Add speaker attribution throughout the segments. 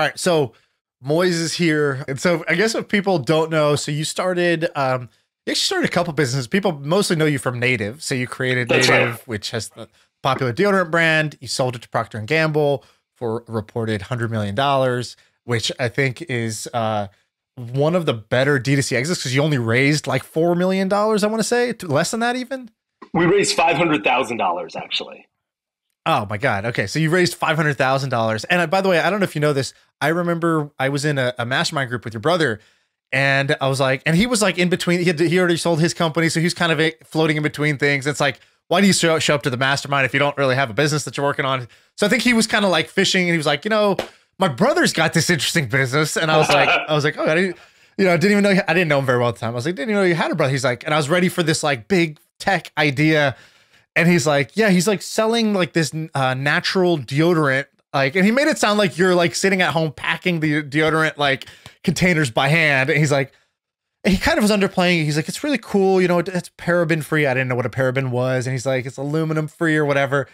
Speaker 1: All right, so Moiz is here, and so I guess if people don't know, so you started, um, you actually started a couple businesses. People mostly know you from Native, so you created
Speaker 2: That's
Speaker 1: Native,
Speaker 2: right.
Speaker 1: which has the popular deodorant brand. You sold it to Procter and Gamble for a reported hundred million dollars, which I think is uh, one of the better D2C exits because you only raised like four million dollars. I want to say less than that even.
Speaker 2: We raised five hundred thousand dollars actually.
Speaker 1: Oh my God. Okay. So you raised $500,000. And uh, by the way, I don't know if you know this. I remember I was in a, a mastermind group with your brother and I was like, and he was like in between, he, had, he already sold his company. So he's kind of floating in between things. It's like, why do you show, show up to the mastermind if you don't really have a business that you're working on? So I think he was kind of like fishing and he was like, you know, my brother's got this interesting business. And I was like, I was like, oh, I didn't, you know, I didn't even know, I didn't know him very well at the time. I was like, didn't even know you had a brother. He's like, and I was ready for this like big tech idea and he's like, yeah, he's like selling like this uh, natural deodorant, like, and he made it sound like you're like sitting at home packing the deodorant like containers by hand. And he's like, and he kind of was underplaying. it. He's like, it's really cool, you know, it's paraben free. I didn't know what a paraben was, and he's like, it's aluminum free or whatever.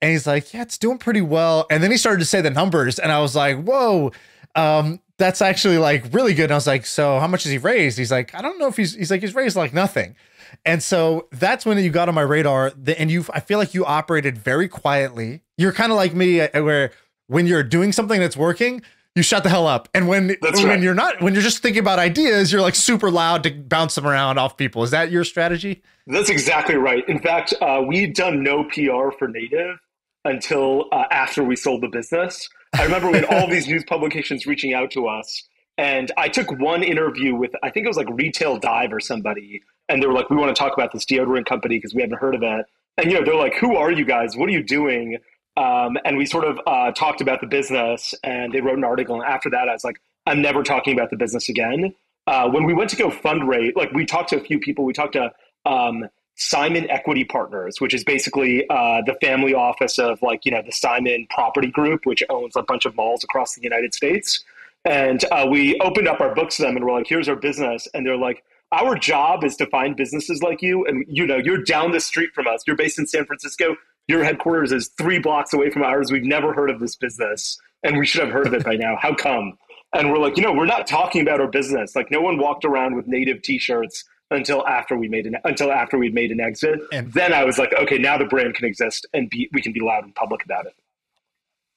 Speaker 1: And he's like, yeah, it's doing pretty well. And then he started to say the numbers, and I was like, whoa, um, that's actually like really good. And I was like, so how much has he raised? He's like, I don't know if he's he's like he's raised like nothing. And so that's when you got on my radar. And you, I feel like you operated very quietly. You're kind of like me, uh, where when you're doing something that's working, you shut the hell up. And when
Speaker 2: That's
Speaker 1: when
Speaker 2: right.
Speaker 1: you're not, when you're just thinking about ideas, you're like super loud to bounce them around off people. Is that your strategy?
Speaker 2: That's exactly right. In fact, uh, we'd done no PR for Native until uh, after we sold the business. I remember we had all these news publications reaching out to us, and I took one interview with I think it was like Retail Dive or somebody, and they were like, "We want to talk about this deodorant company because we haven't heard of it." And you know, they're like, "Who are you guys? What are you doing?" Um, and we sort of uh, talked about the business, and they wrote an article. And after that, I was like, "I'm never talking about the business again." Uh, when we went to go fundraise, like we talked to a few people. We talked to um, Simon Equity Partners, which is basically uh, the family office of like you know the Simon Property Group, which owns a bunch of malls across the United States. And uh, we opened up our books to them, and we're like, "Here's our business," and they're like, "Our job is to find businesses like you, and you know, you're down the street from us. You're based in San Francisco. Your headquarters is three blocks away from ours. We've never heard of this business, and we should have heard of it by now. How come?" And we're like, you know, we're not talking about our business. Like, no one walked around with native T-shirts until after we made an until after we'd made an exit.
Speaker 1: And-
Speaker 2: then I was like, okay, now the brand can exist and be we can be loud and public about it.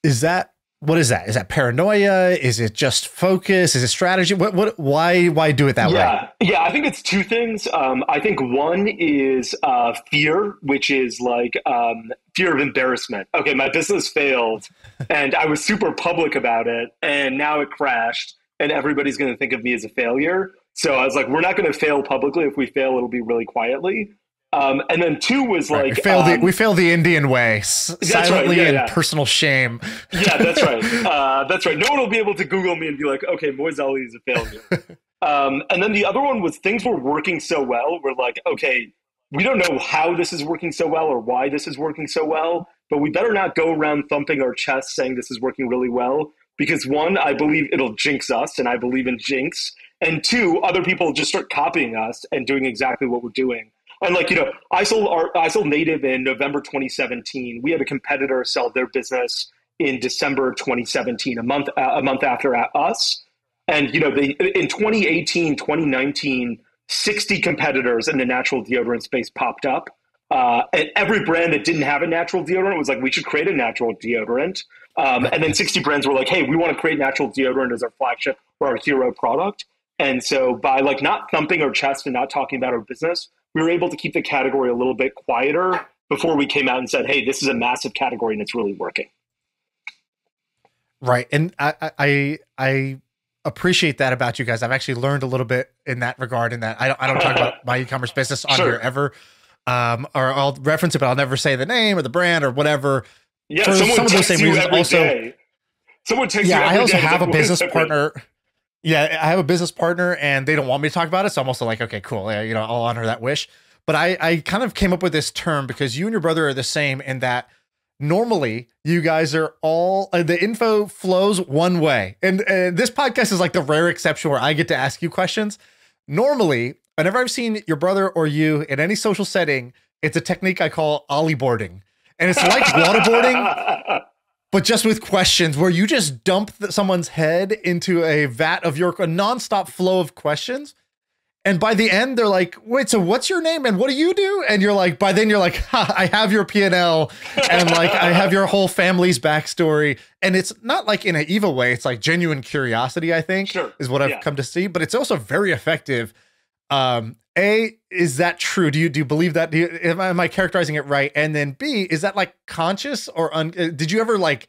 Speaker 1: Is that what is that? Is that paranoia? Is it just focus? Is it strategy? What what why why do it that way?
Speaker 2: yeah, yeah. I think it's two things. Um, I think one is uh, fear, which is like um, fear of embarrassment. Okay, my business failed, and I was super public about it, and now it crashed, and everybody's going to think of me as a failure. So I was like, we're not going to fail publicly. If we fail, it'll be really quietly. Um, and then two was
Speaker 1: Right,
Speaker 2: like
Speaker 1: we fail
Speaker 2: um,
Speaker 1: the we fail the Indian way, s-
Speaker 2: right,
Speaker 1: silently
Speaker 2: yeah,
Speaker 1: and
Speaker 2: yeah.
Speaker 1: personal shame.
Speaker 2: yeah, that's right. Uh, that's right. No one will be able to Google me and be like, okay, Moiz Ali is a failure. um, and then the other one was things were working so well. We're like, okay, we don't know how this is working so well or why this is working so well, but we better not go around thumping our chests saying this is working really well. Because one, I believe it'll jinx us, and I believe in jinx. And two, other people just start copying us and doing exactly what we're doing. And like you know, I sold our I sold Native in November 2017. We had a competitor sell their business in December 2017, a month uh, a month after us. And you know, they, in 2018, 2019, 60 competitors in the natural deodorant space popped up. Uh, and every brand that didn't have a natural deodorant was like, we should create a natural deodorant. Um, and then 60 brands were like, hey, we want to create natural deodorant as our flagship or our hero product. And so by like not thumping our chest and not talking about our business, we were able to keep the category a little bit quieter before we came out and said, hey, this is a massive category and it's really working.
Speaker 1: Right. And I, I- I, appreciate that about you guys. I've actually learned a little bit in that regard in that I don't, I don't talk about my e-commerce business on
Speaker 2: Sure.
Speaker 1: here ever. Um, or I'll reference it, but I'll never say the name or the brand or whatever.
Speaker 2: Yeah,
Speaker 1: For
Speaker 2: someone
Speaker 1: some of those same reasons,
Speaker 2: every
Speaker 1: also-
Speaker 2: day. Someone texts
Speaker 1: yeah, I also have a business
Speaker 2: "Wait, wait,
Speaker 1: partner. Yeah, I have a business partner and they don't want me to talk about it. So I'm also like, okay, cool. Yeah, you know, I'll honor that wish. But I, I kind of came up with this term because you and your brother are the same in that normally you guys are all uh, the info flows one way. And, and this podcast is like the rare exception where I get to ask you questions. Normally, whenever I've seen your brother or you in any social setting, it's a technique I call Ali boarding. And it's like waterboarding, but just with questions where you just dump someone's head into a vat of your a nonstop flow of questions. And by the end, they're like, "Wait, so what's your name and what do you do?" And you're like, by then you're like, "I have your P and L, and like I have your whole family's backstory." And it's not like in an evil way; it's like genuine curiosity. I think
Speaker 2: Sure.
Speaker 1: is what I've
Speaker 2: Yeah.
Speaker 1: come to see. But it's also very effective. Um, a is that true? Do you do you believe that? Do you, am, I, am I characterizing it right? And then B is that like conscious or un, uh, did you ever like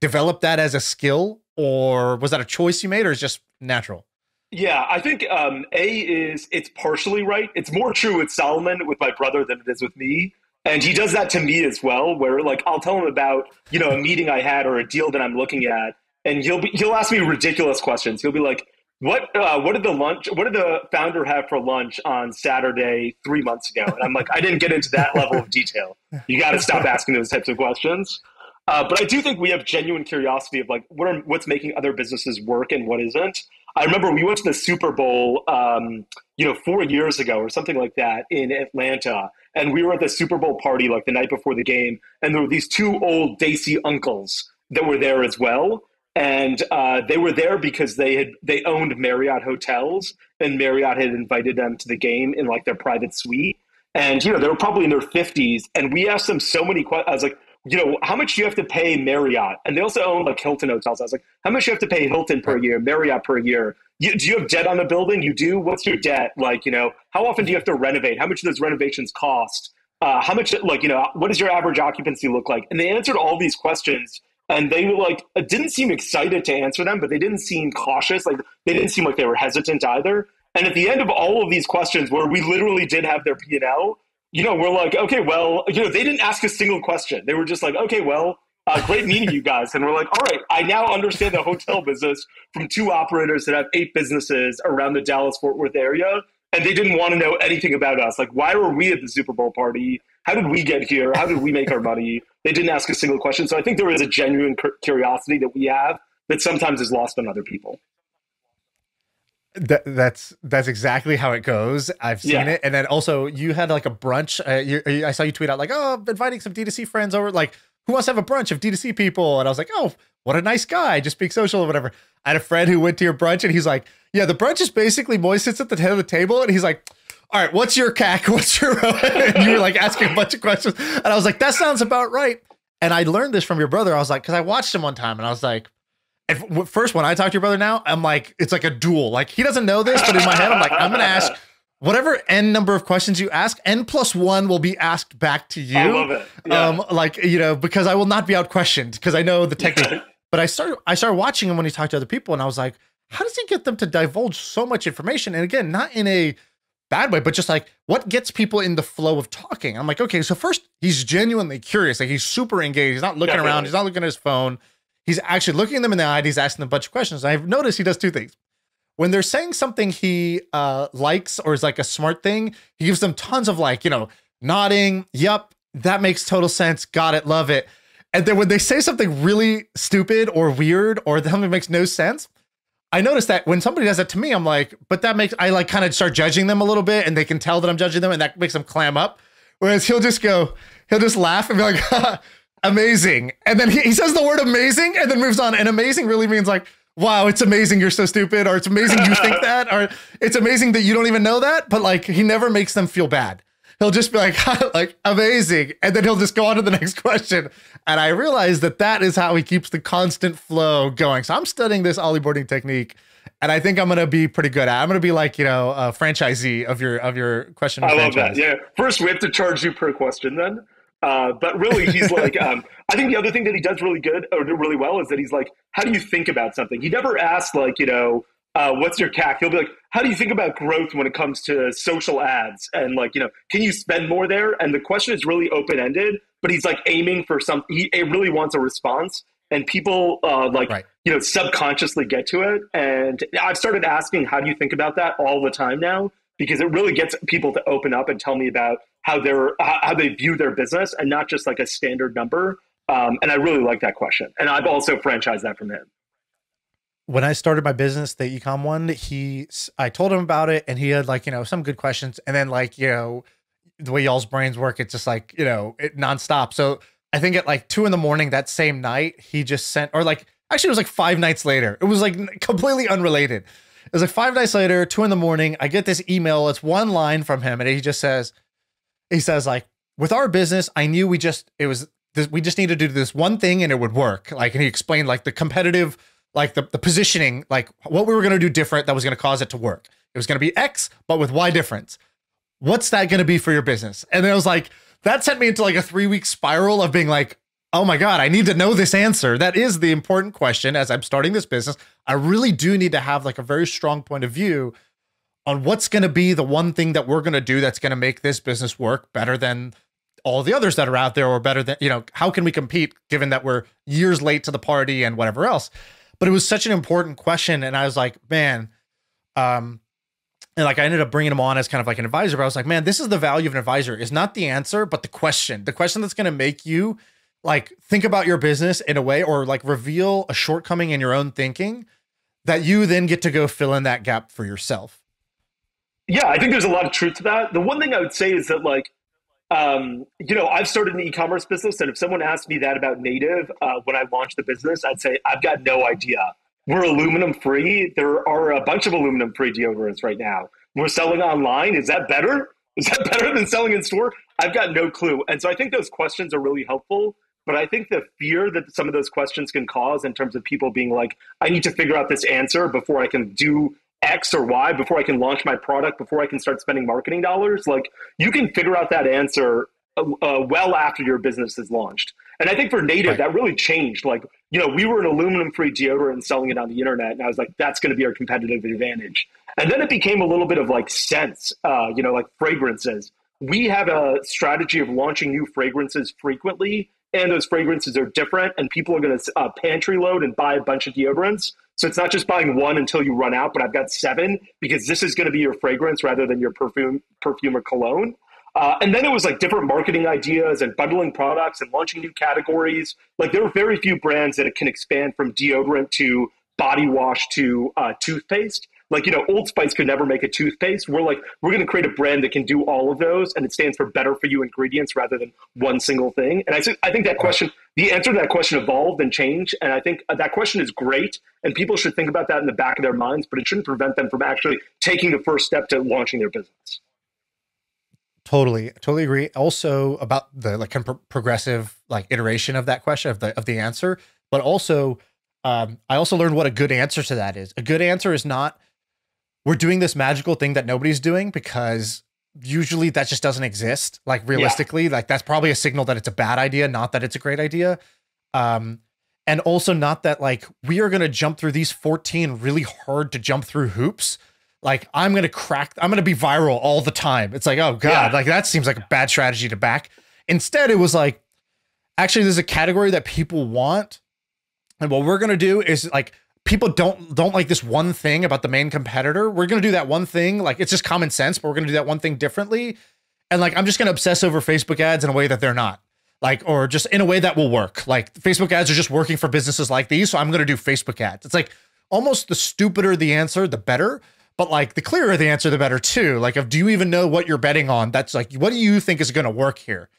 Speaker 1: develop that as a skill or was that a choice you made or is just natural?
Speaker 2: Yeah, I think um, A is it's partially right. It's more true with Suleman with my brother than it is with me, and he does that to me as well. Where like I'll tell him about you know a meeting I had or a deal that I'm looking at, and he'll be he'll ask me ridiculous questions. He'll be like, "What uh, what did the lunch? What did the founder have for lunch on Saturday three months ago?" And I'm like, I didn't get into that level of detail. You got to stop asking those types of questions. Uh, but I do think we have genuine curiosity of like what are, what's making other businesses work and what isn't. I remember we went to the Super Bowl, um, you know, four years ago or something like that in Atlanta, and we were at the Super Bowl party like the night before the game, and there were these two old desi uncles that were there as well, and uh, they were there because they had they owned Marriott hotels, and Marriott had invited them to the game in like their private suite, and you know they were probably in their fifties, and we asked them so many questions. I was like you know, how much do you have to pay Marriott? And they also own like Hilton hotels. I was like, how much do you have to pay Hilton per year, Marriott per year? You, do you have debt on the building? You do. What's your debt? Like, you know, how often do you have to renovate? How much do those renovations cost? Uh, how much, like, you know, what does your average occupancy look like? And they answered all these questions and they were like, didn't seem excited to answer them, but they didn't seem cautious. Like, they didn't seem like they were hesitant either. And at the end of all of these questions, where we literally did have their P and L, you know, we're like, okay, well, you know, they didn't ask a single question. They were just like, okay, well, uh, great meeting you guys. And we're like, all right, I now understand the hotel business from two operators that have eight businesses around the Dallas Fort Worth area. And they didn't want to know anything about us. Like, why were we at the Super Bowl party? How did we get here? How did we make our money? They didn't ask a single question. So I think there is a genuine curiosity that we have that sometimes is lost on other people.
Speaker 1: That, that's that's exactly how it goes. I've seen
Speaker 2: Yeah.
Speaker 1: it, and then also you had like a brunch. Uh, you, you- I saw you tweet out like, "Oh, I'm inviting some D2C friends over. Like, who wants to have a brunch of D2C people?" And I was like, "Oh, what a nice guy. Just speak social or whatever." I had a friend who went to your brunch, and he's like, "Yeah, the brunch is basically Moy sits at the head of the table, and he's like." All right, what's your CAC? What's your and you were like asking a bunch of questions, and I was like, "That sounds about right." And I learned this from your brother. I was like, because I watched him one time, and I was like, first when I talk to your brother now, I'm like, it's like a duel. Like he doesn't know this, but in my head, I'm like, I'm gonna ask whatever n number of questions you ask, n plus one will be asked back to you.
Speaker 2: I love it. Yeah.
Speaker 1: Um, like you know, because I will not be out questioned because I know the technique. But I started, I started watching him when he talked to other people, and I was like, how does he get them to divulge so much information? And again, not in a bad way, but just like what gets people in the flow of talking. I'm like, okay, so first he's genuinely curious, like he's super engaged. He's not looking around, he's not looking at his phone. He's actually looking them in the eye. and He's asking them a bunch of questions. I've noticed he does two things. When they're saying something he uh, likes or is like a smart thing, he gives them tons of like, you know, nodding. Yup, that makes total sense. Got it. Love it. And then when they say something really stupid or weird or something that makes no sense, I notice that when somebody does that to me, I'm like, but that makes I like kind of start judging them a little bit, and they can tell that I'm judging them, and that makes them clam up. Whereas he'll just go, he'll just laugh and be like, amazing. And then he, he says the word amazing and then moves on. And amazing really means like, wow, it's amazing you're so stupid, or it's amazing you think that, or it's amazing that you don't even know that. But like he never makes them feel bad. He'll just be like, like amazing, and then he'll just go on to the next question. And I realize that that is how he keeps the constant flow going. So I'm studying this Ali boarding technique, and I think I'm gonna be pretty good at. it. I'm gonna be like you know a franchisee of your of your question.
Speaker 2: I love that. Yeah. First, we have to charge you per question then. Uh, but really, he's like, um, I think the other thing that he does really good or really well is that he's like, how do you think about something? He never asks like, you know, uh, what's your CAC? He'll be like, how do you think about growth when it comes to social ads? And like, you know, can you spend more there? And the question is really open ended, but he's like aiming for some. He, he really wants a response, and people uh, like
Speaker 1: Right.
Speaker 2: you know subconsciously get to it. And I've started asking, how do you think about that all the time now? Because it really gets people to open up and tell me about how they're how how they view their business and not just like a standard number. Um, and I really like that question. And I've also franchised that from him.
Speaker 1: When I started my business, the ecom one, he, I told him about it, and he had like you know some good questions, and then like you know the way y'all's brains work, it's just like you know it nonstop. So I think at like two in the morning that same night, he just sent, or like actually it was like five nights later. It was like completely unrelated. It was like five nights later, two in the morning. I get this email. It's one line from him, and he just says, he says like, with our business, I knew we just it was this, we just needed to do this one thing and it would work. Like, and he explained like the competitive, like the the positioning, like what we were gonna do different that was gonna cause it to work. It was gonna be X, but with Y difference. What's that gonna be for your business? And then I was like that sent me into like a three week spiral of being like, oh my God, I need to know this answer. That is the important question as I'm starting this business. I really do need to have like a very strong point of view on what's going to be the one thing that we're going to do that's going to make this business work better than all the others that are out there or better than, you know, how can we compete given that we're years late to the party and whatever else? But it was such an important question. And I was like, man, um, and like I ended up bringing him on as kind of like an advisor. But I was like, man, this is the value of an advisor is not the answer, but the question, the question that's going to make you like think about your business in a way or like reveal a shortcoming in your own thinking that you then get to go fill in that gap for yourself.
Speaker 2: Yeah, I think there's a lot of truth to that. The one thing I would say is that like um, you know, I've started an e-commerce business, and if someone asked me that about Native uh, when I launched the business, I'd say I've got no idea. We're aluminum free. There are a bunch of aluminum free deodorants right now. We're selling online. Is that better? Is that better than selling in store? I've got no clue. And so I think those questions are really helpful. But I think the fear that some of those questions can cause in terms of people being like, I need to figure out this answer before I can do X or Y, before I can launch my product, before I can start spending marketing dollars, like you can figure out that answer uh, uh well after your business is launched. And I think for native, right. that really changed. Like, you know, we were an aluminum free deodorant selling it on the internet. And I was like, that's going to be our competitive advantage. And then it became a little bit of like scents, uh, you know, like fragrances. We have a strategy of launching new fragrances frequently and those fragrances are different and people are going to uh, pantry load and buy a bunch of deodorants so it's not just buying one until you run out but i've got seven because this is going to be your fragrance rather than your perfume perfume or cologne. Uh, and then it was like different marketing ideas and bundling products and launching new categories. Like there are very few brands that can expand from deodorant to body wash to uh, toothpaste like, you know, Old Spice could never make a toothpaste. We're like, we're going to create a brand that can do all of those, and it stands for better for you ingredients rather than one single thing. And I, th- I think that question, the answer to that question evolved and changed. And I think that question is great, and people should think about that in the back of their minds, but it shouldn't prevent them from actually taking the first step to launching their business.
Speaker 1: Totally, totally agree. Also about the like progressive like iteration of that question of the of the answer, but also um, I also learned what a good answer to that is. A good answer is not we're doing this magical thing that nobody's doing because usually that just doesn't exist. Like realistically, yeah. like that's probably a signal that it's a bad idea, not that it's a great idea. Um, and also not that like we are going to jump through these 14 really hard to jump through hoops. Like I'm going to crack, I'm going to be viral all the time. It's like, oh God, yeah. like that seems like a bad strategy to back. Instead, it was like, actually, there's a category that people want. And what we're going to do is like, people don't don't like this one thing about the main competitor. We're gonna do that one thing. Like it's just common sense, but we're gonna do that one thing differently. And like I'm just gonna obsess over Facebook ads in a way that they're not. Like, or just in a way that will work. Like Facebook ads are just working for businesses like these. So I'm gonna do Facebook ads. It's like almost the stupider the answer, the better. But like the clearer the answer, the better too. Like, if do you even know what you're betting on? That's like, what do you think is gonna work here?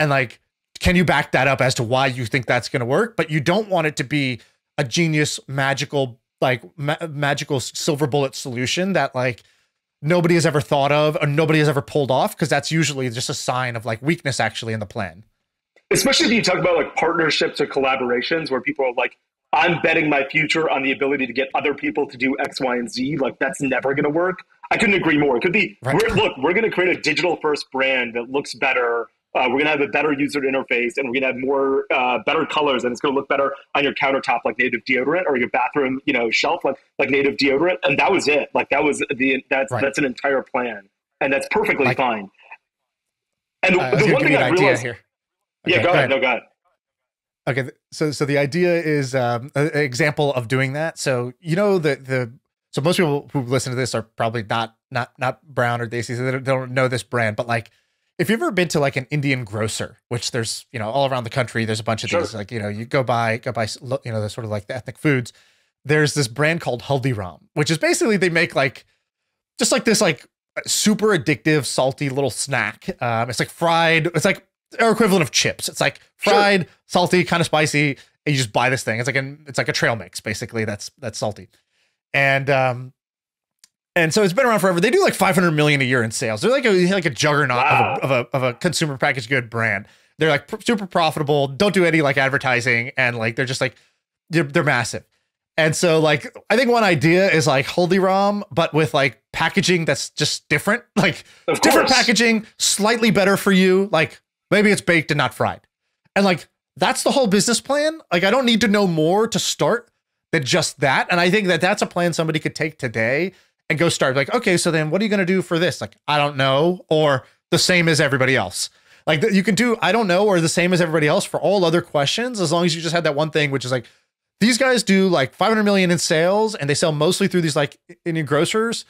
Speaker 1: And like, can you back that up as to why you think that's gonna work? But you don't want it to be a genius magical like ma- magical silver bullet solution that like nobody has ever thought of or nobody has ever pulled off because that's usually just a sign of like weakness actually in the plan.
Speaker 2: Especially if you talk about like partnerships or collaborations where people are like i'm betting my future on the ability to get other people to do x y and z like that's never going to work. I couldn't agree more. It could be right. we're, look we're going to create a digital first brand that looks better uh, we're going to have a better user interface and we're going to have more uh, better colors and it's going to look better on your countertop like native deodorant or your bathroom you know shelf like like native deodorant. And that was it. Like that was the that's right. that's an entire plan. And that's perfectly like, fine. And uh, the one thing i realized here. Okay, yeah go, go ahead. ahead. No go ahead.
Speaker 1: Okay so so the idea is um, an example of doing that. So you know the the so most people who listen to this are probably not not not brown or desi so they don't, they don't know this brand but like if you've ever been to like an Indian grocer, which there's you know all around the country, there's a bunch of sure. these like you know you go buy go buy you know the sort of like the ethnic foods. There's this brand called Haldiram, which is basically they make like just like this like super addictive salty little snack. Um, it's like fried. It's like our equivalent of chips. It's like fried, sure. salty, kind of spicy. And you just buy this thing. It's like an it's like a trail mix, basically. That's that's salty. And um and so it's been around forever. They do like 500 million a year in sales. They're like a like a juggernaut wow. of, a, of, a, of a consumer packaged good brand. They're like super profitable. Don't do any like advertising, and like they're just like they're, they're massive. And so like I think one idea is like Ram, but with like packaging that's just different, like different packaging, slightly better for you. Like maybe it's baked and not fried, and like that's the whole business plan. Like I don't need to know more to start than just that. And I think that that's a plan somebody could take today and go start like, okay, so then what are you going to do for this? Like, I don't know, or the same as everybody else. Like you can do, I don't know, or the same as everybody else for all other questions, as long as you just had that one thing, which is like, these guys do like 500 million in sales and they sell mostly through these like Indian grocers.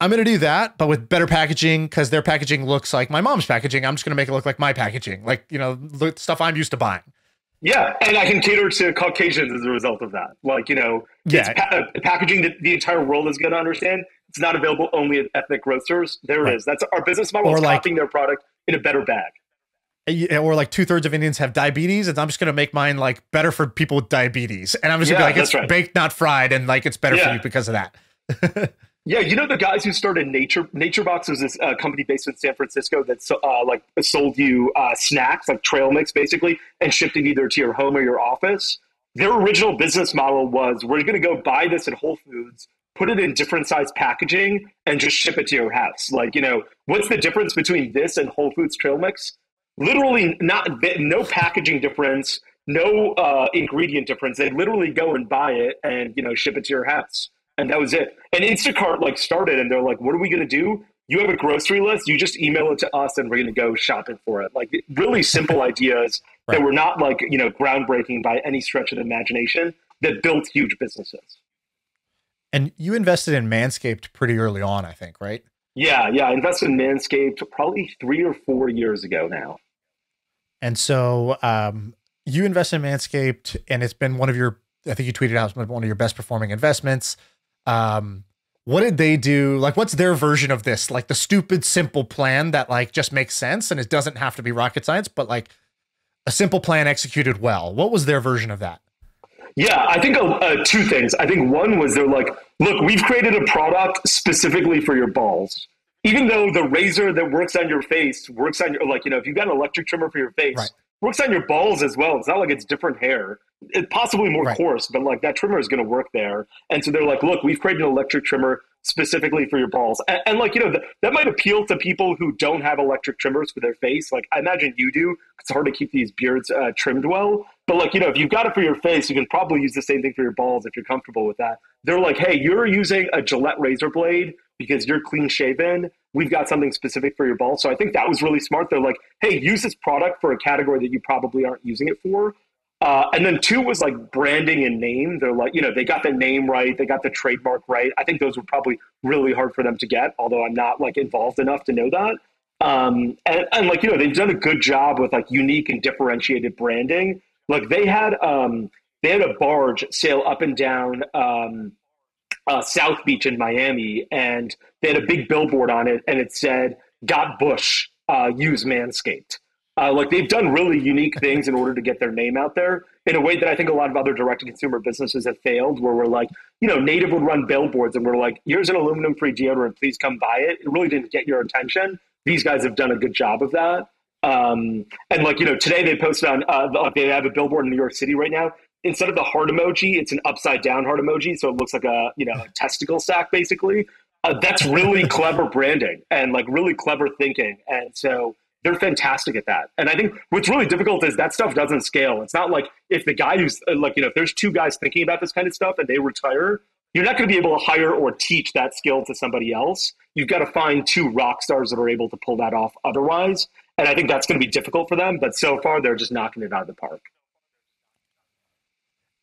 Speaker 1: I'm going to do that, but with better packaging because their packaging looks like my mom's packaging. I'm just going to make it look like my packaging, like, you know, the stuff I'm used to buying.
Speaker 2: Yeah, and I can cater to Caucasians as a result of that. Like you know, yeah. Pa- uh, packaging that the entire world is going to understand. It's not available only at ethnic grocers. There right. it is. That's our business model. Or is like, copying their product in a better bag.
Speaker 1: Or like two thirds of Indians have diabetes, and I'm just going to make mine like better for people with diabetes, and I'm just going to be like it's right. baked, not fried, and like it's better yeah. for you because of that.
Speaker 2: Yeah, you know the guys who started Nature Nature Box was this uh, company based in San Francisco that uh, like sold you uh, snacks like trail mix basically and shipped it either to your home or your office. Their original business model was we're going to go buy this at Whole Foods, put it in different size packaging, and just ship it to your house. Like you know, what's the difference between this and Whole Foods trail mix? Literally, not no packaging difference, no uh, ingredient difference. They literally go and buy it and you know ship it to your house and that was it. And Instacart like started, and they're like, "What are we going to do? You have a grocery list. You just email it to us, and we're going to go shopping for it." Like really simple ideas right. that were not like you know groundbreaking by any stretch of the imagination that built huge businesses.
Speaker 1: And you invested in Manscaped pretty early on, I think, right?
Speaker 2: Yeah, yeah. I invested in Manscaped probably three or four years ago now.
Speaker 1: And so um, you invested in Manscaped, and it's been one of your, I think you tweeted out, one of your best performing investments. Um, what did they do? Like, what's their version of this? Like the stupid, simple plan that like just makes sense and it doesn't have to be rocket science, but like a simple plan executed well. What was their version of that?
Speaker 2: Yeah, I think uh, uh, two things. I think one was they're like, look, we've created a product specifically for your balls. Even though the razor that works on your face works on your, like, you know, if you've got an electric trimmer for your face, right works on your balls as well. It's not like it's different hair. It possibly more right. coarse, but like that trimmer is going to work there. And so they're like, look, we've created an electric trimmer specifically for your balls. And, and like, you know, th- that might appeal to people who don't have electric trimmers for their face. Like, I imagine you do. It's hard to keep these beards uh, trimmed well. But like, you know, if you've got it for your face, you can probably use the same thing for your balls if you're comfortable with that. They're like, hey, you're using a Gillette razor blade because you're clean shaven we've got something specific for your ball. So I think that was really smart. They're like, hey, use this product for a category that you probably aren't using it for. Uh, and then two was like branding and name. They're like, you know, they got the name right, they got the trademark right. I think those were probably really hard for them to get, although I'm not like involved enough to know that. Um, and, and like, you know, they've done a good job with like unique and differentiated branding. Like they had, um, they had a barge sail up and down um, uh, South Beach in Miami, and they had a big billboard on it, and it said, "Got Bush, uh, use Manscaped." Uh, like they've done really unique things in order to get their name out there in a way that I think a lot of other direct-to-consumer businesses have failed. Where we're like, you know, Native would run billboards, and we're like, "Here's an aluminum-free deodorant, please come buy it." It really didn't get your attention. These guys have done a good job of that. Um, and like you know, today they posted on uh, they have a billboard in New York City right now instead of the heart emoji, it's an upside down heart emoji, so it looks like a you know a testicle sack basically. Uh, that's really clever branding and like really clever thinking, and so they're fantastic at that. And I think what's really difficult is that stuff doesn't scale. It's not like if the guy who's uh, like you know if there's two guys thinking about this kind of stuff and they retire, you're not going to be able to hire or teach that skill to somebody else. You've got to find two rock stars that are able to pull that off otherwise. And I think that's going to be difficult for them. But so far, they're just knocking it out of the park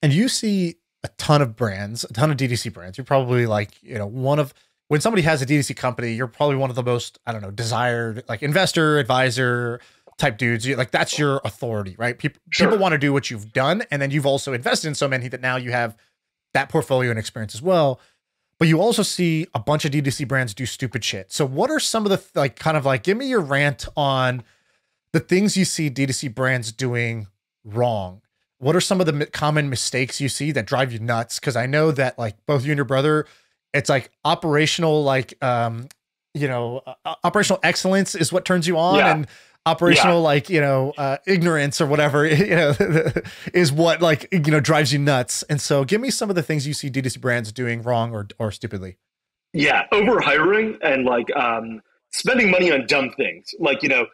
Speaker 1: and you see a ton of brands, a ton of D2C brands. You're probably like, you know, one of when somebody has a D2C company, you're probably one of the most, I don't know, desired like investor, advisor type dudes. You, like that's your authority, right? People sure. people want to do what you've done, and then you've also invested in so many that now you have that portfolio and experience as well. But you also see a bunch of D2C brands do stupid shit. So what are some of the like kind of like give me your rant on the things you see D2C brands doing wrong. What are some of the common mistakes you see that drive you nuts? Because I know that like both you and your brother, it's like operational, like um, you know, uh, operational excellence is what turns you on,
Speaker 2: Yeah.
Speaker 1: and operational like you know uh, ignorance or whatever you know is what like you know drives you nuts. And so, give me some of the things you see D2C brands doing wrong or or stupidly.
Speaker 2: Yeah, over hiring and like um, spending money on dumb things. Like you know,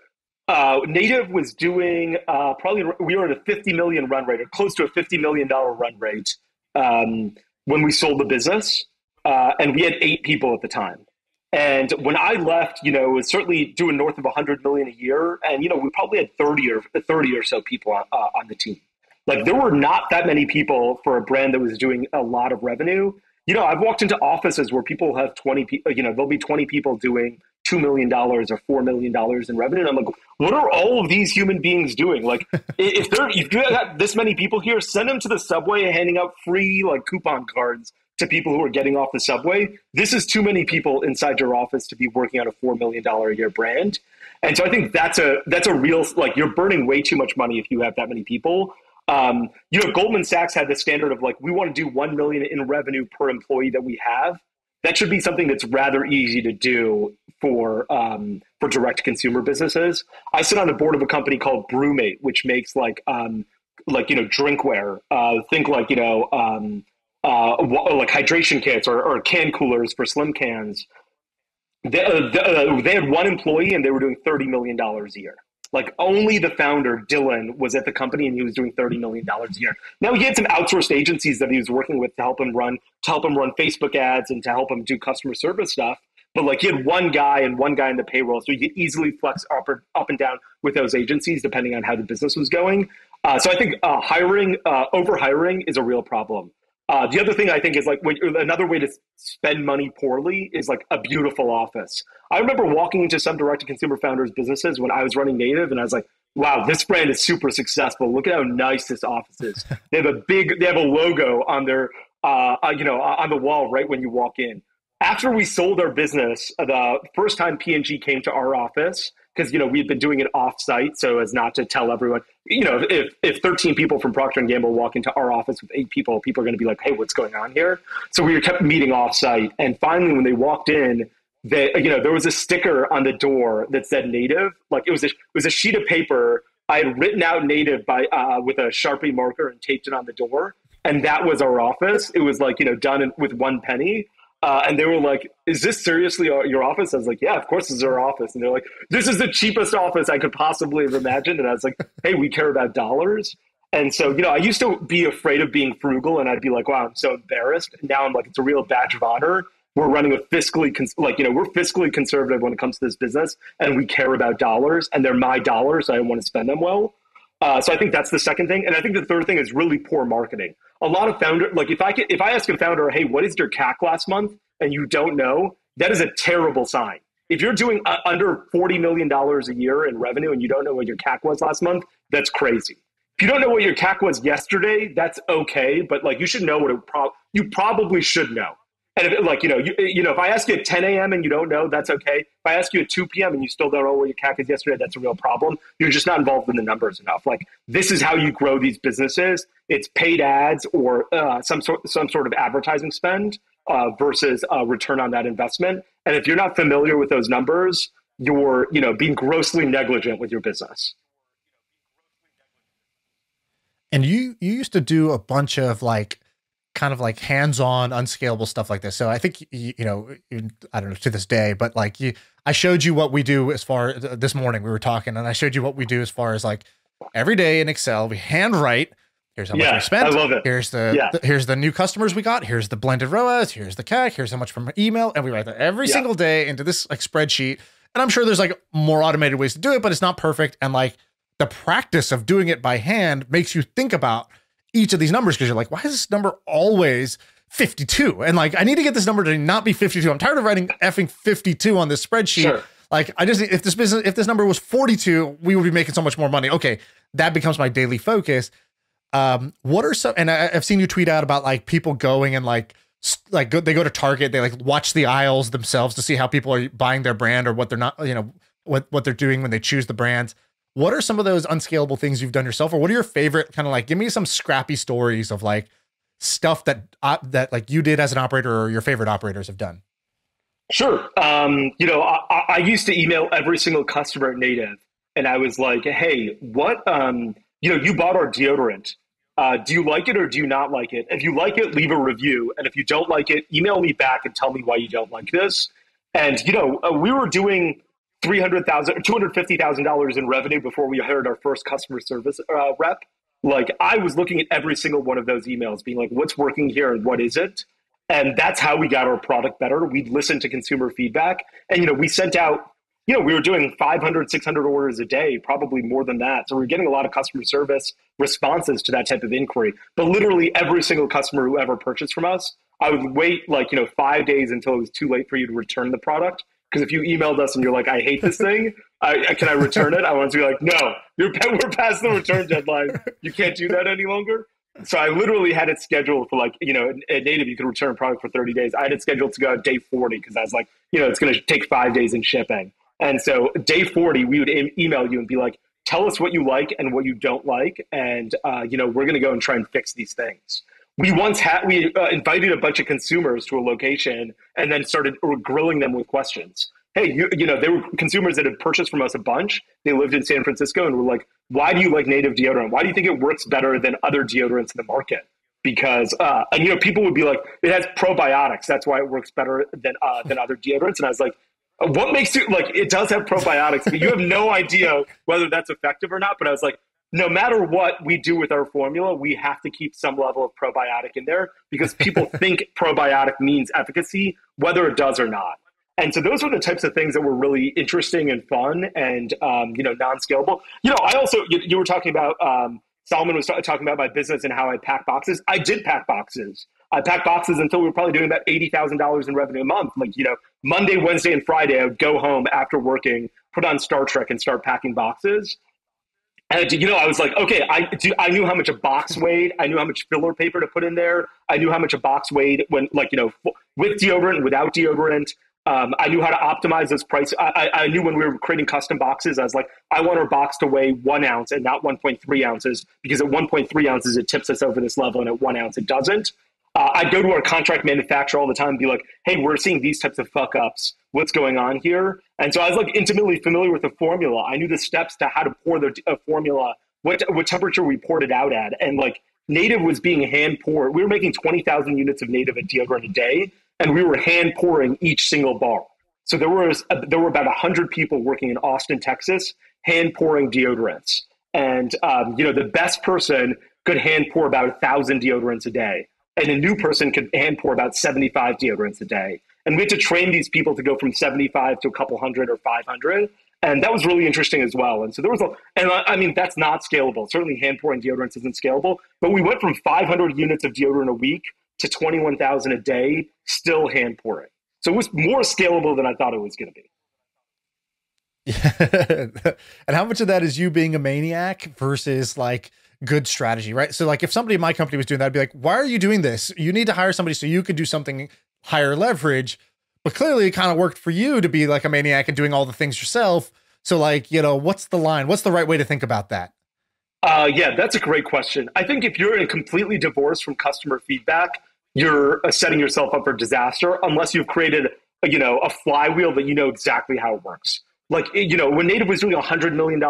Speaker 2: uh, Native was doing uh, probably we were at a fifty million run rate or close to a fifty million dollar run rate um, when we sold the business, uh, and we had eight people at the time. And when I left, you know, it was certainly doing north of 100 million a year, and you know, we probably had 30 or 30 or so people on, uh, on the team. Like there were not that many people for a brand that was doing a lot of revenue. You know, I've walked into offices where people have 20 people, you know, there'll be 20 people doing $2 million or $4 million in revenue. And I'm like, what are all of these human beings doing? Like, if they're, if you got this many people here, send them to the subway and handing out free like coupon cards to people who are getting off the subway. This is too many people inside your office to be working on a $4 million a year brand. And so I think that's a, that's a real, like you're burning way too much money if you have that many people. Um, you know, Goldman Sachs had the standard of like, we want to do 1 million in revenue per employee that we have. That should be something that's rather easy to do for um, for direct consumer businesses. I sit on the board of a company called BrüMate, which makes like um, like you know drinkware. Uh, think like you know um, uh, like hydration kits or, or can coolers for slim cans. They, uh, they had one employee and they were doing thirty million dollars a year. Like only the founder, Dylan, was at the company and he was doing $30 million a year. Now he had some outsourced agencies that he was working with to help him run, to help him run Facebook ads and to help him do customer service stuff. But like he had one guy and one guy in the payroll. So he could easily flex up, or, up and down with those agencies depending on how the business was going. Uh, so I think uh, hiring, uh, over hiring is a real problem. Uh, the other thing I think is like when, another way to spend money poorly is like a beautiful office. I remember walking into some direct to consumer founders' businesses when I was running Native, and I was like, "Wow, this brand is super successful. Look at how nice this office is. they have a big, they have a logo on their, uh, uh, you know, on the wall right when you walk in." After we sold our business, the first time P&G came to our office, because you know we had been doing it off-site so as not to tell everyone you know if, if 13 people from procter & gamble walk into our office with eight people people are going to be like hey what's going on here? So we kept meeting off-site and finally when they walked in they you know there was a sticker on the door that said native like it was a, it was a sheet of paper i had written out native by uh, with a sharpie marker and taped it on the door and that was our office. It was like you know done with one penny uh, and they were like, "Is this seriously your office?" I was like, "Yeah, of course, this is our office." And they're like, "This is the cheapest office I could possibly have imagined." And I was like, "Hey, we care about dollars." And so, you know, I used to be afraid of being frugal, and I'd be like, "Wow, I'm so embarrassed." And now I'm like, it's a real badge of honor. We're running a fiscally, cons- like, you know, we're fiscally conservative when it comes to this business, and we care about dollars, and they're my dollars. So I want to spend them well. Uh, so I think that's the second thing, and I think the third thing is really poor marketing. A lot of founder, like if I could, if I ask a founder, "Hey, what is your CAC last month?" and you don't know, that is a terrible sign. If you're doing uh, under forty million dollars a year in revenue and you don't know what your CAC was last month, that's crazy. If you don't know what your CAC was yesterday, that's okay, but like you should know what it pro- you probably should know. And if, like you know, you, you know, if I ask you at 10 a.m. and you don't know, that's okay. If I ask you at 2 p.m. and you still don't know where your CAC is yesterday, that's a real problem. You're just not involved in the numbers enough. Like this is how you grow these businesses. It's paid ads or uh, some sort some sort of advertising spend uh, versus a return on that investment. And if you're not familiar with those numbers, you're you know being grossly negligent with your business.
Speaker 1: And you you used to do a bunch of like kind of like hands-on unscalable stuff like this so i think you, you know i don't know to this day but like you i showed you what we do as far this morning we were talking and i showed you what we do as far as like every day in excel we handwrite here's how much
Speaker 2: Yeah,
Speaker 1: we spent
Speaker 2: I love it.
Speaker 1: here's the,
Speaker 2: Yeah.
Speaker 1: the- here's the new customers we got here's the blended roas here's the cac here's how much from email and we write that every
Speaker 2: Yeah.
Speaker 1: single day into this like spreadsheet and i'm sure there's like more automated ways to do it but it's not perfect and like the practice of doing it by hand makes you think about each of these numbers because you're like, why is this number always 52? And like, I need to get this number to not be 52. I'm tired of writing effing 52 on this spreadsheet.
Speaker 2: Sure.
Speaker 1: Like, I just, if this business, if this number was 42, we would be making so much more money. Okay. That becomes my daily focus. Um, what are some, and I, I've seen you tweet out about like people going and like, like go, they go to Target, they like watch the aisles themselves to see how people are buying their brand or what they're not, you know, what, what they're doing when they choose the brands. What are some of those unscalable things you've done yourself, or what are your favorite kind of like? Give me some scrappy stories of like stuff that uh, that like you did as an operator or your favorite operators have done.
Speaker 2: Sure. Um, you know, I, I, used to email every single customer at Native, and I was like, "Hey, what? Um, you know, you bought our deodorant. Uh, do you like it or do you not like it? If you like it, leave a review, and if you don't like it, email me back and tell me why you don't like this." And you know, uh, we were doing three hundred thousand, two hundred fifty thousand dollars in revenue before we hired our first customer service uh, rep. Like I was looking at every single one of those emails, being like, "What's working here and what isn't?" And that's how we got our product better. We'd listen to consumer feedback, and you know, we sent out. You know, we were doing 500, 600 orders a day, probably more than that. So we are getting a lot of customer service responses to that type of inquiry. But literally every single customer who ever purchased from us, I would wait like, you know, five days until it was too late for you to return the product because if you emailed us and you're like, I hate this thing, I, can I return it? I want to be like, no, you're we're past the return deadline. You can't do that any longer. So I literally had it scheduled for like, you know, at Native, you can return product for 30 days. I had it scheduled to go day 40 because I was like, you know, it's going to take five days in shipping. And so day 40, we would email you and be like, tell us what you like and what you don't like. And, uh, you know, we're going to go and try and fix these things we once had we uh, invited a bunch of consumers to a location and then started grilling them with questions. Hey you, you know they were consumers that had purchased from us a bunch. They lived in san francisco and were like why do you like native deodorant? Why do you think it works better than other deodorants in the market? Because uh, and you know people would be like it has probiotics. That's why it works better than uh, than other deodorants. And i was like what makes you like it does have probiotics but you have no idea whether that's effective or not. But i was like no matter what we do with our formula, we have to keep some level of probiotic in there because people think probiotic means efficacy, whether it does or not. And so those were the types of things that were really interesting and fun and um, you know non-scalable. You know, I also you, you were talking about um, Suleman was talking about my business and how I pack boxes. I did pack boxes. I packed boxes until we were probably doing about eighty thousand dollars in revenue a month. Like you know, Monday, Wednesday, and Friday, I would go home after working, put on Star Trek, and start packing boxes. And you know, I was like, okay, I do, I knew how much a box weighed. I knew how much filler paper to put in there. I knew how much a box weighed when, like, you know, with deodorant, without deodorant. Um, I knew how to optimize this price. I, I, knew when we were creating custom boxes, I was like, I want our box to weigh one ounce and not 1.3 ounces because at 1.3 ounces it tips us over this level, and at one ounce it doesn't. Uh, I'd go to our contract manufacturer all the time and be like, hey, we're seeing these types of fuck ups. What's going on here? And so I was like intimately familiar with the formula. I knew the steps to how to pour the uh, formula, what, what temperature we poured it out at. And like native was being hand poured. We were making 20,000 units of native at deodorant a day, and we were hand pouring each single bar. So there was uh, there were about 100 people working in Austin, Texas, hand pouring deodorants. And um, you know the best person could hand pour about a thousand deodorants a day and a new person could hand pour about 75 deodorants a day. And we had to train these people to go from 75 to a couple hundred or 500. And that was really interesting as well. And so there was a, and I, I mean, that's not scalable. Certainly hand pouring deodorants isn't scalable, but we went from 500 units of deodorant a week to 21,000 a day, still hand pouring. So it was more scalable than I thought it was going to be.
Speaker 1: Yeah. and how much of that is you being a maniac versus like good strategy, right? So like if somebody in my company was doing that, I'd be like, why are you doing this? You need to hire somebody so you could do something higher leverage. But clearly it kind of worked for you to be like a maniac and doing all the things yourself. So like, you know, what's the line? What's the right way to think about that?
Speaker 2: Uh, yeah, that's a great question. I think if you're in completely divorced from customer feedback, you're uh, setting yourself up for disaster unless you've created, you know, a flywheel that you know exactly how it works. Like, you know, when Native was doing $100 million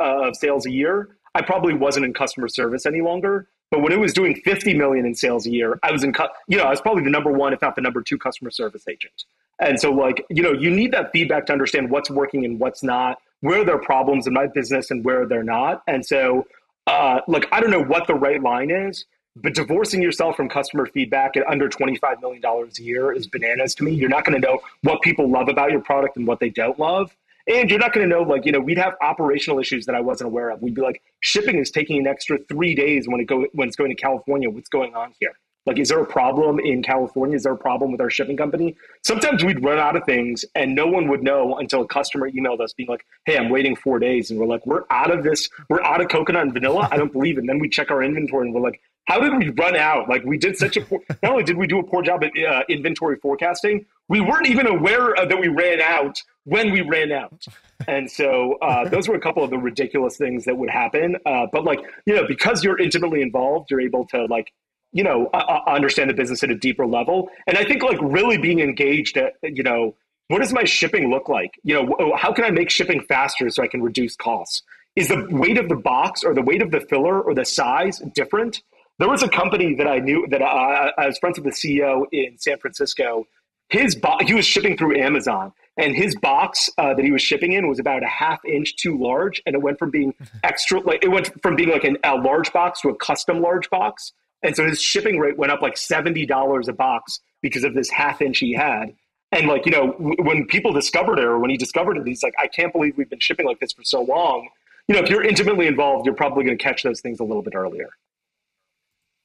Speaker 2: of sales a year, I probably wasn't in customer service any longer. But when it was doing 50 million in sales a year, I was in, you know, I was probably the number one, if not the number two customer service agent. And so, like, you know, you need that feedback to understand what's working and what's not, where there are problems in my business and where they're not. And so, uh, like, I don't know what the right line is, but divorcing yourself from customer feedback at under $25 million a year is bananas to me. You're not going to know what people love about your product and what they don't love. And you're not going to know, like, you know, we'd have operational issues that I wasn't aware of. We'd be like, shipping is taking an extra three days when it go when it's going to California. What's going on here? Like, is there a problem in California? Is there a problem with our shipping company? Sometimes we'd run out of things and no one would know until a customer emailed us being like, hey, I'm waiting four days. And we're like, we're out of this. We're out of coconut and vanilla. I don't believe it. And then we check our inventory and we're like, how did we run out? Like we did such a poor, not only did we do a poor job at uh, inventory forecasting, we weren't even aware that we ran out when we ran out. And so uh, those were a couple of the ridiculous things that would happen. Uh, but like, you know, because you're intimately involved, you're able to like, you know, uh, understand the business at a deeper level. And I think like really being engaged at, you know, what does my shipping look like? You know, how can I make shipping faster so I can reduce costs? Is the weight of the box or the weight of the filler or the size different? There was a company that I knew that I, I was friends with the CEO in San Francisco. His bo- he was shipping through Amazon, and his box uh, that he was shipping in was about a half inch too large, and it went from being extra like it went from being like an, a large box to a custom large box, and so his shipping rate went up like seventy dollars a box because of this half inch he had. And like you know, w- when people discovered it, or when he discovered it, he's like, "I can't believe we've been shipping like this for so long." You know, if you're intimately involved, you're probably going to catch those things a little bit earlier.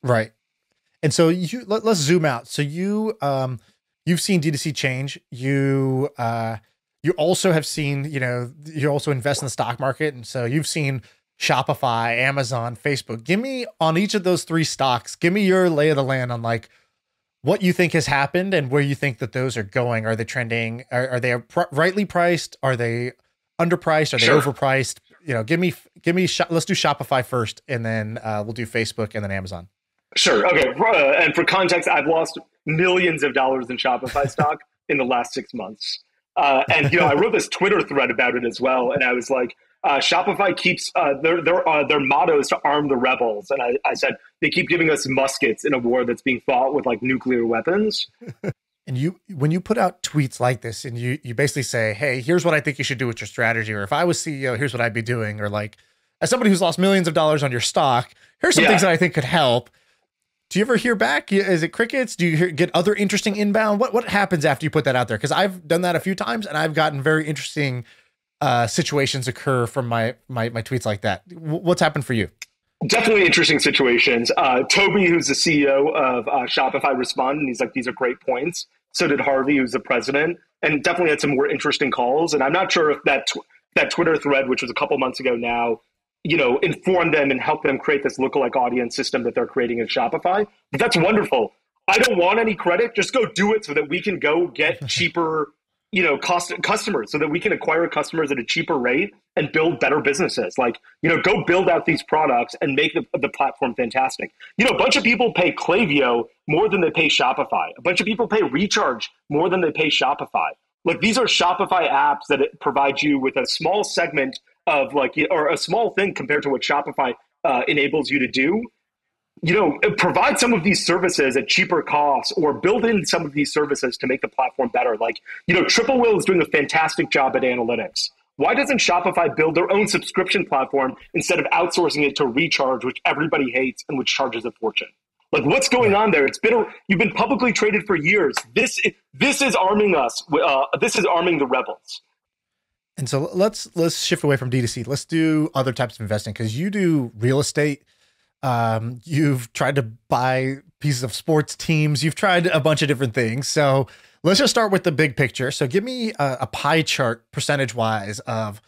Speaker 1: Right. And so you let, us zoom out. So you um you've seen D2C change. You uh you also have seen, you know, you also invest in the stock market and so you've seen Shopify, Amazon, Facebook. Give me on each of those three stocks, give me your lay of the land on like what you think has happened and where you think that those are going. Are they trending? Are, are they pr- rightly priced? Are they underpriced? Are they sure. overpriced? You know, give me, give me, let's do Shopify first and then uh, we'll do Facebook and then Amazon.
Speaker 2: Sure. Okay. Uh, and for context, I've lost millions of dollars in Shopify stock in the last six months. Uh, and you know, I wrote this Twitter thread about it as well, and I was like, uh, Shopify keeps uh, their their uh, their motto is to arm the rebels, and I, I said they keep giving us muskets in a war that's being fought with like nuclear weapons.
Speaker 1: and you when you put out tweets like this, and you you basically say, "Hey, here's what I think you should do with your strategy," or if I was CEO, here's what I'd be doing, or like as somebody who's lost millions of dollars on your stock, here's some yeah. things that I think could help do you ever hear back? Is it crickets? Do you hear, get other interesting inbound? What what happens after you put that out there? Because I've done that a few times, and I've gotten very interesting uh, situations occur from my my my tweets like that. What's happened for you?
Speaker 2: Definitely interesting situations. Uh, Toby, who's the CEO of uh, Shopify, responded, and he's like, "These are great points." So did Harley, who's the president, and definitely had some more interesting calls. And I'm not sure if that tw- that Twitter thread, which was a couple months ago now, you know, inform them and help them create this lookalike audience system that they're creating in Shopify. But that's wonderful. I don't want any credit. Just go do it so that we can go get cheaper, you know, cost customers so that we can acquire customers at a cheaper rate and build better businesses. Like, you know, go build out these products and make the, the platform fantastic. You know, a bunch of people pay Klaviyo more than they pay Shopify. A bunch of people pay Recharge more than they pay Shopify. Like these are Shopify apps that provide you with a small segment of like or a small thing compared to what Shopify uh, enables you to do. You know, provide some of these services at cheaper costs, or build in some of these services to make the platform better. Like, you know, Triple Whale is doing a fantastic job at analytics. Why doesn't Shopify build their own subscription platform instead of outsourcing it to Recharge, which everybody hates and which charges a fortune? Like, what's going on there? It's been a, you've been publicly traded for years. This this is arming us. Uh, this is arming the rebels.
Speaker 1: And so let's let's shift away from D2C. Let's do other types of investing because you do real estate. Um, you've tried to buy pieces of sports teams. You've tried a bunch of different things. So let's just start with the big picture. So give me a, a pie chart percentage wise of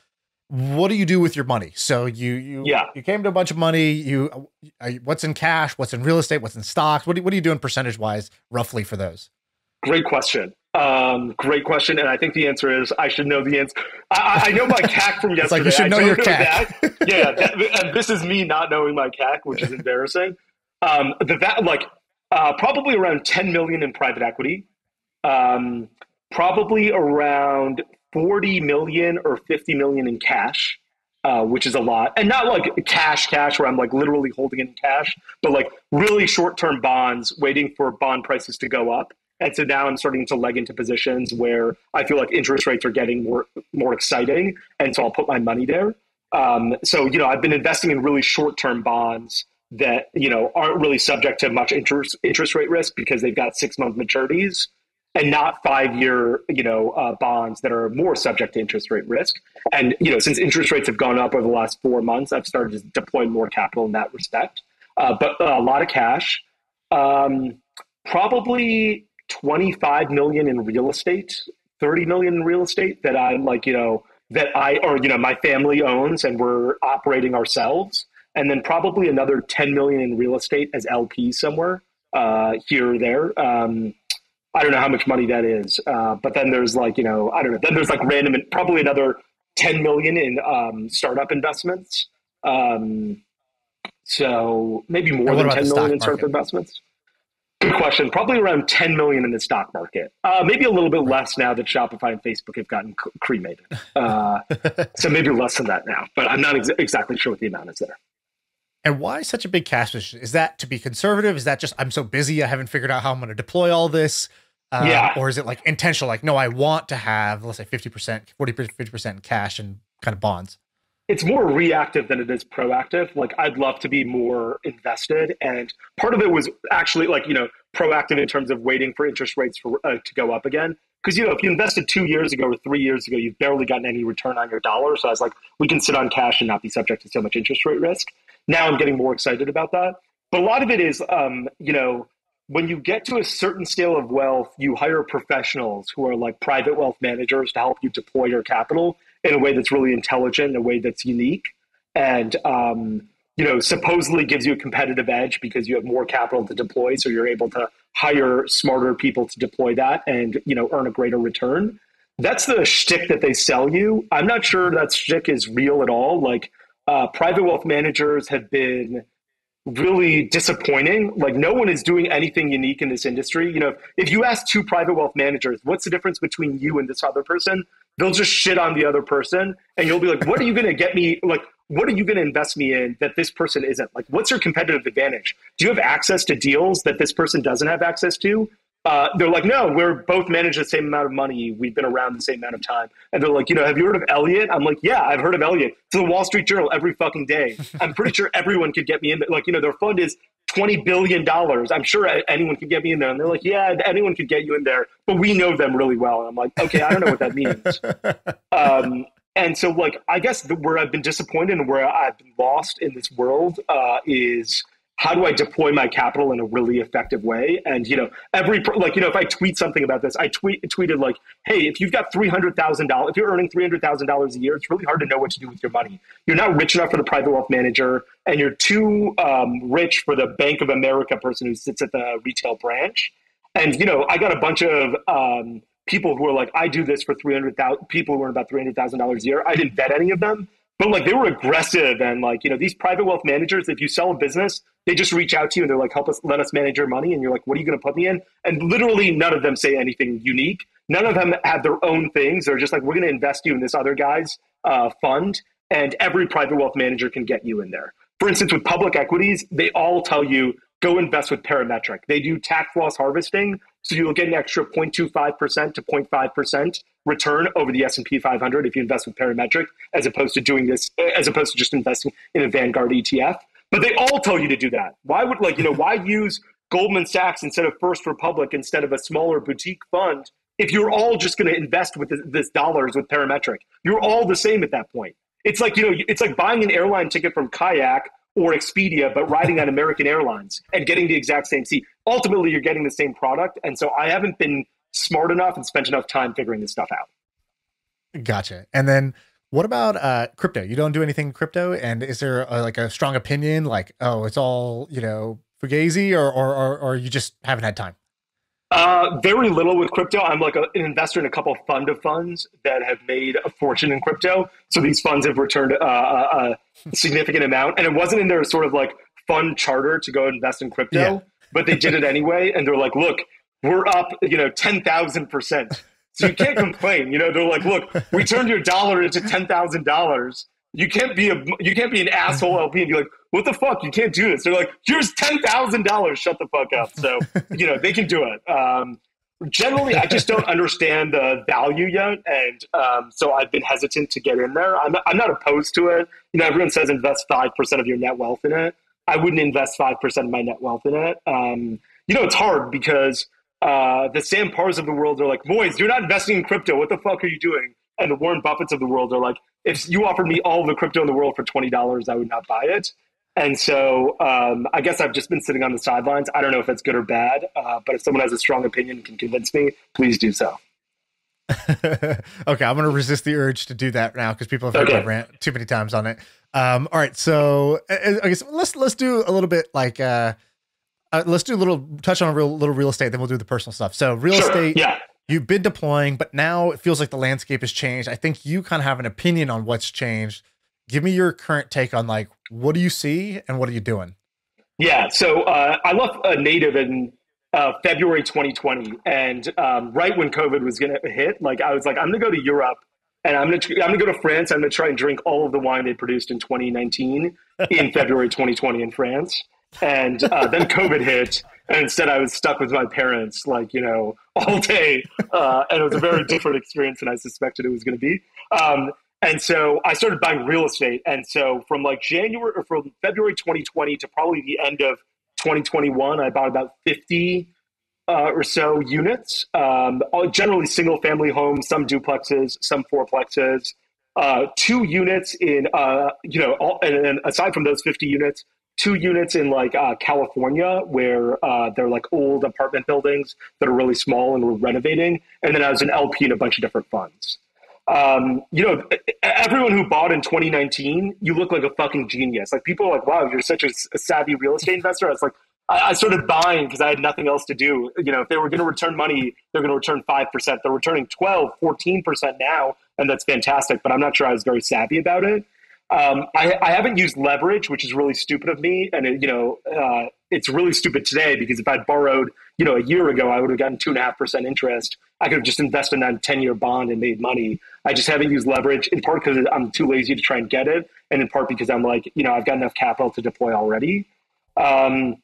Speaker 1: what do you do with your money? So you you
Speaker 2: yeah.
Speaker 1: you came to a bunch of money. You uh, what's in cash? What's in real estate? What's in stocks? What do, what are you doing percentage wise roughly for those?
Speaker 2: Great question. Um, great question, and I think the answer is I should know the answer. I, I know my CAC from yesterday.
Speaker 1: it's like you should know your CAC.
Speaker 2: That. Yeah, that, this is me not knowing my CAC, which is embarrassing. Um, the that like uh, probably around 10 million in private equity, um, probably around 40 million or 50 million in cash, uh, which is a lot, and not like cash, cash where I'm like literally holding it in cash, but like really short term bonds, waiting for bond prices to go up. And so now I'm starting to leg into positions where I feel like interest rates are getting more more exciting, and so I'll put my money there. Um, so you know, I've been investing in really short term bonds that you know aren't really subject to much interest interest rate risk because they've got six month maturities, and not five year you know uh, bonds that are more subject to interest rate risk. And you know, since interest rates have gone up over the last four months, I've started to deploy more capital in that respect. Uh, but a lot of cash. Um, probably 25 million in real estate, 30 million in real estate that I'm like, you know, that I or you know my family owns and we're operating ourselves, and then probably another 10 million in real estate as LP somewhere uh, here or there. Um, I don't know how much money that is, uh, but then there's like you know I don't know. Then there's like random, and probably another 10 million in um, startup investments. Um, so maybe more than 10 million in startup investments. Good question. Probably around 10 million in the stock market. Uh, maybe a little bit less now that Shopify and Facebook have gotten cremated. Uh, so maybe less than that now, but I'm not ex- exactly sure what the amount is there.
Speaker 1: And why such a big cash position? Is that to be conservative? Is that just I'm so busy I haven't figured out how I'm going to deploy all this? Uh, yeah. Or is it like intentional? Like, no, I want to have, let's say 50%, forty percent, 50% cash and kind of bonds.
Speaker 2: It's more reactive than it is proactive. Like, I'd love to be more invested. And part of it was actually like, you know, proactive in terms of waiting for interest rates for, uh, to go up again. Because, you know, if you invested two years ago or three years ago, you've barely gotten any return on your dollar. So I was like, we can sit on cash and not be subject to so much interest rate risk. Now I'm getting more excited about that. But a lot of it is, um, you know, when you get to a certain scale of wealth, you hire professionals who are like private wealth managers to help you deploy your capital in a way that's really intelligent, in a way that's unique, and um, you know supposedly gives you a competitive edge because you have more capital to deploy, so you're able to hire smarter people to deploy that and you know earn a greater return. That's the shtick that they sell you. I'm not sure that shtick is real at all. Like uh, private wealth managers have been really disappointing. Like no one is doing anything unique in this industry. You know, if you ask two private wealth managers, what's the difference between you and this other person? They'll just shit on the other person and you'll be like, what are you going to get me? Like, what are you going to invest me in that this person isn't? Like, what's your competitive advantage? Do you have access to deals that this person doesn't have access to? Uh, they're like, no, we're both manage the same amount of money. We've been around the same amount of time. And they're like, you know, have you heard of Elliot? I'm like, yeah, I've heard of Elliot. To the Wall Street Journal every fucking day. I'm pretty sure everyone could get me in. Like, you know, their fund is $20 billion. I'm sure anyone could get me in there. And they're like, yeah, anyone could get you in there, but we know them really well. And I'm like, okay, I don't know what that means. um, and so, like, I guess the, where I've been disappointed and where I've been lost in this world uh, is – how do I deploy my capital in a really effective way? And you know, every like you know, if I tweet something about this, I tweet tweeted like, "Hey, if you've got three hundred thousand dollars, if you're earning three hundred thousand dollars a year, it's really hard to know what to do with your money. You're not rich enough for the private wealth manager, and you're too um, rich for the Bank of America person who sits at the retail branch. And you know, I got a bunch of um, people who are like, I do this for three hundred thousand. People who earn about three hundred thousand dollars a year. I didn't vet any of them, but like they were aggressive and like you know these private wealth managers if you sell a business they just reach out to you and they're like help us let us manage your money. And you're like what are you going to put me in? And literally none of them say anything unique. None of them have their own things. They're just like we're going to invest you in this other guy's uh, fund and every private wealth manager can get you in there. For instance with public equities they all tell you go invest with parametric. They do tax loss harvesting so you'll get an extra 0.25% to 0.5% return over the S&P 500 if you invest with Parametric, as opposed to doing this, as opposed to just investing in a Vanguard ETF. But they all tell you to do that. Why would like you know why use Goldman Sachs instead of First Republic instead of a smaller boutique fund if you're all just going to invest with this dollars with Parametric? You're all the same at that point. It's like you know it's like buying an airline ticket from Kayak or Expedia, but riding on American Airlines and getting the exact same seat. Ultimately, you're getting the same product. And so I haven't been smart enough and spent enough time figuring this stuff out.
Speaker 1: Gotcha. And then what about uh, crypto? You don't do anything crypto, and is there a, like a strong opinion, like oh, it's all you know fugazi, or or or, or you just haven't had time?
Speaker 2: Uh, very little with crypto. I'm like a, an investor in a couple of fund of funds that have made a fortune in crypto. So these funds have returned uh, a, a significant amount, and it wasn't in their sort of like fund charter to go invest in crypto, yeah. But they did it anyway. And they're like, look, we're up, you know, 10,000 percent. So you can't complain. You know, they're like, look, we turned your dollar into ten thousand dollars. You can't be a you can't be an asshole LP and be like, what the fuck? You can't do this. They're like, here's ten thousand dollars. Shut the fuck up. So you know they can do it. Um, generally, I just don't understand the value yet, and um, so I've been hesitant to get in there. I'm not, I'm not opposed to it. You know, everyone says invest five percent of your net wealth in it. I wouldn't invest five percent of my net wealth in it. Um, you know, it's hard because uh, the Sam Parrs of the world are like, boys, you're not investing in crypto. What the fuck are you doing? And the Warren Buffetts of the world are like, if you offered me all the crypto in the world for twenty dollars, I would not buy it. And so um, I guess I've just been sitting on the sidelines. I don't know if it's good or bad, uh, but if someone has a strong opinion and can convince me, please do so.
Speaker 1: okay, I'm going to resist the urge to do that now because people have heard okay. my rant too many times on it. Um, all right, so I guess let's let's do a little bit like uh, uh, let's do a little touch on a real little real estate, then we'll do the personal stuff. So real sure. estate,
Speaker 2: yeah.
Speaker 1: you've been deploying, but now it feels like the landscape has changed. I think you kind of have an opinion on what's changed. Give me your current take on like what do you see and what are you doing?
Speaker 2: Yeah, so uh, I left a Native in uh, February 2020, and um, right when COVID was going to hit, like I was like, I'm going to go to Europe, and I'm going to I'm going to go to France. I'm going to try and drink all of the wine they produced in 2019 in February 2020 in France, and uh, then COVID hit, and instead I was stuck with my parents, like you know, all day, uh, and it was a very different experience than I suspected it was going to be. Um, and so I started buying real estate. And so from like January or from February 2020 to probably the end of 2021, I bought about 50 uh, or so units, um, generally single family homes, some duplexes, some fourplexes, uh, two units in, uh, you know, all, and, and, aside from those 50 units, two units in like uh, California where uh, they're like old apartment buildings that are really small and we're renovating. And then I was an LP in a bunch of different funds um, you know, everyone who bought in 2019, you look like a fucking genius. Like people are like, wow, you're such a, a savvy real estate investor. I was like, I, I started buying because I had nothing else to do. You know, if they were going to return money, they're going to return 5%. They're returning 12, 14% now. And that's fantastic. But I'm not sure I was very savvy about it. Um, I, I, haven't used leverage, which is really stupid of me. And, it, you know, uh, it's really stupid today because if I'd borrowed, you know, a year ago, I would have gotten two and a half percent interest. I could have just invested in that 10 year bond and made money. I just haven't used leverage in part because I'm too lazy to try and get it. And in part because I'm like, you know, I've got enough capital to deploy already. Um,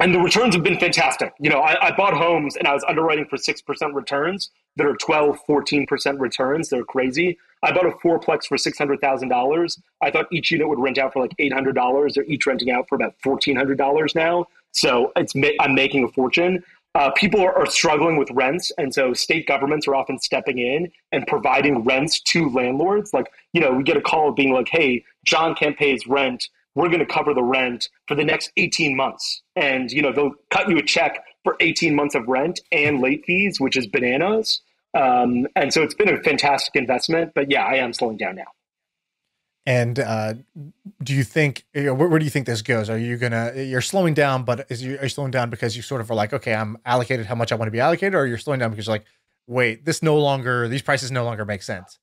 Speaker 2: and the returns have been fantastic. You know, I, I, bought homes and I was underwriting for 6% returns that are 12, 14% returns. They're crazy. I bought a fourplex for $600,000. I thought each unit would rent out for like $800. They're each renting out for about $1,400 now. So it's I'm making a fortune. Uh, people are, are, struggling with rents, and so state governments are often stepping in and providing rents to landlords. Like, you know, we get a call being like, "Hey, John can't pay his rent. We're going to cover the rent for the next 18 months," and you know, they'll cut you a check for 18 months of rent and late fees, which is bananas. Um, and so it's been a fantastic investment. But yeah, I am slowing down now.
Speaker 1: And uh, do you think you know, where, where, do you think this goes? Are you gonna you're slowing down, but is you are you slowing down because you sort of are like, okay, I'm allocated how much I want to be allocated, or you're slowing down because you're like, wait, this no longer these prices no longer make sense.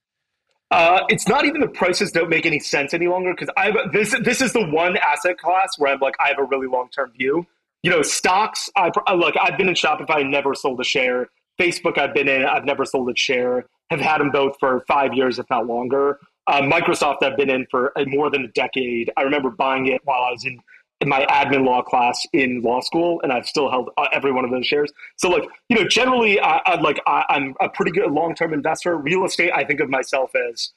Speaker 2: Uh, it's not even the prices don't make any sense any longer because I this. This is the one asset class where I'm like I have a really long term view. You know, stocks. I look. I've been in Shopify, never sold a share. Facebook, I've been in. I've never sold a share. Have had them both for five years, if not longer. Uh, Microsoft, I've been in for more than a decade. I remember buying it while I was in, in my admin law class in law school, and I've still held uh, every one of those shares. So, like, you know, generally, I, I like I, am a pretty good long term investor. Real estate, I think of myself as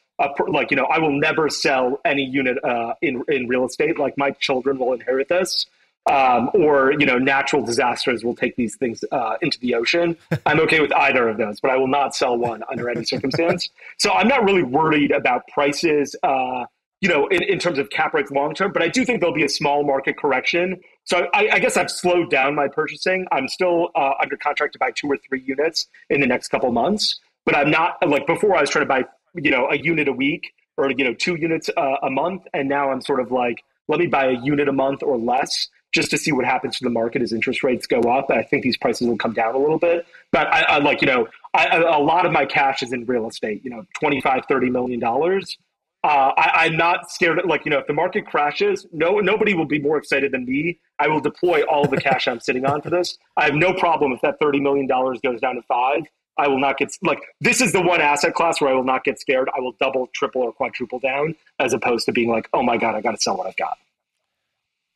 Speaker 2: like, you know, I will never sell any unit uh, in in real estate. Like, my children will inherit this um, or you know natural disasters will take these things uh, into the ocean. I'm okay with either of those, but I will not sell one under any circumstance. So I'm not really worried about prices, uh, you know, in, in, terms of cap rates long term. But I do think there'll be a small market correction. So I, I guess I've slowed down my purchasing. I'm still uh, under contract to buy two or three units in the next couple months, but I'm not like before. I was trying to buy you know a unit a week or you know two units uh, a month, and now I'm sort of like let me buy a unit a month or less just to see what happens to the market as interest rates go up. I think these prices will come down a little bit. But I, I like, you know, I, a lot of my cash is in real estate, you know, 25, 30 million dollars. Uh, I, am not scared. Of, like, you know, if the market crashes, no, nobody will be more excited than me. I will deploy all the cash I'm sitting on for this. I have no problem if that $30 million goes down to five. I will not get like this is the one asset class where I will not get scared. I will double, triple, or quadruple down as opposed to being like, oh my god, I got to sell what I've got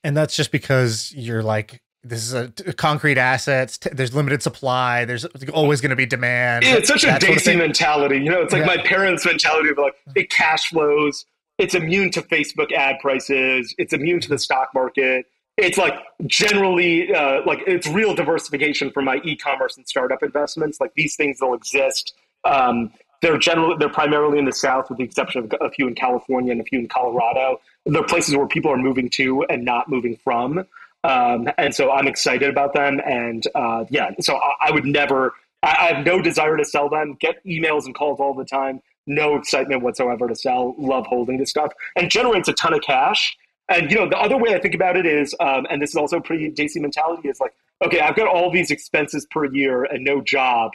Speaker 1: and that's just because you're like this is a, concrete assets. there's limited supply. There's always going to be demand.
Speaker 2: Yeah, it's such a desi sort of mentality. You know, it's like yeah. my parents' mentality of like it cash flows. It's immune to Facebook ad prices. It's immune to the stock market. It's like generally uh, like it's real diversification for my e-commerce and startup investments. Like these things will exist. Um, they're generally they're primarily in the South, with the exception of a few in California and a few in Colorado. They're places where people are moving to and not moving from. Um, and so I'm excited about them. And uh, yeah, so I, I would never. I, I, have no desire to sell them. Get emails and calls all the time. No excitement whatsoever to sell. Love holding this stuff and generates a ton of cash. And you know the other way I think about it is, um, and this is also pretty desi mentality is like, okay, I've got all these expenses per year and no job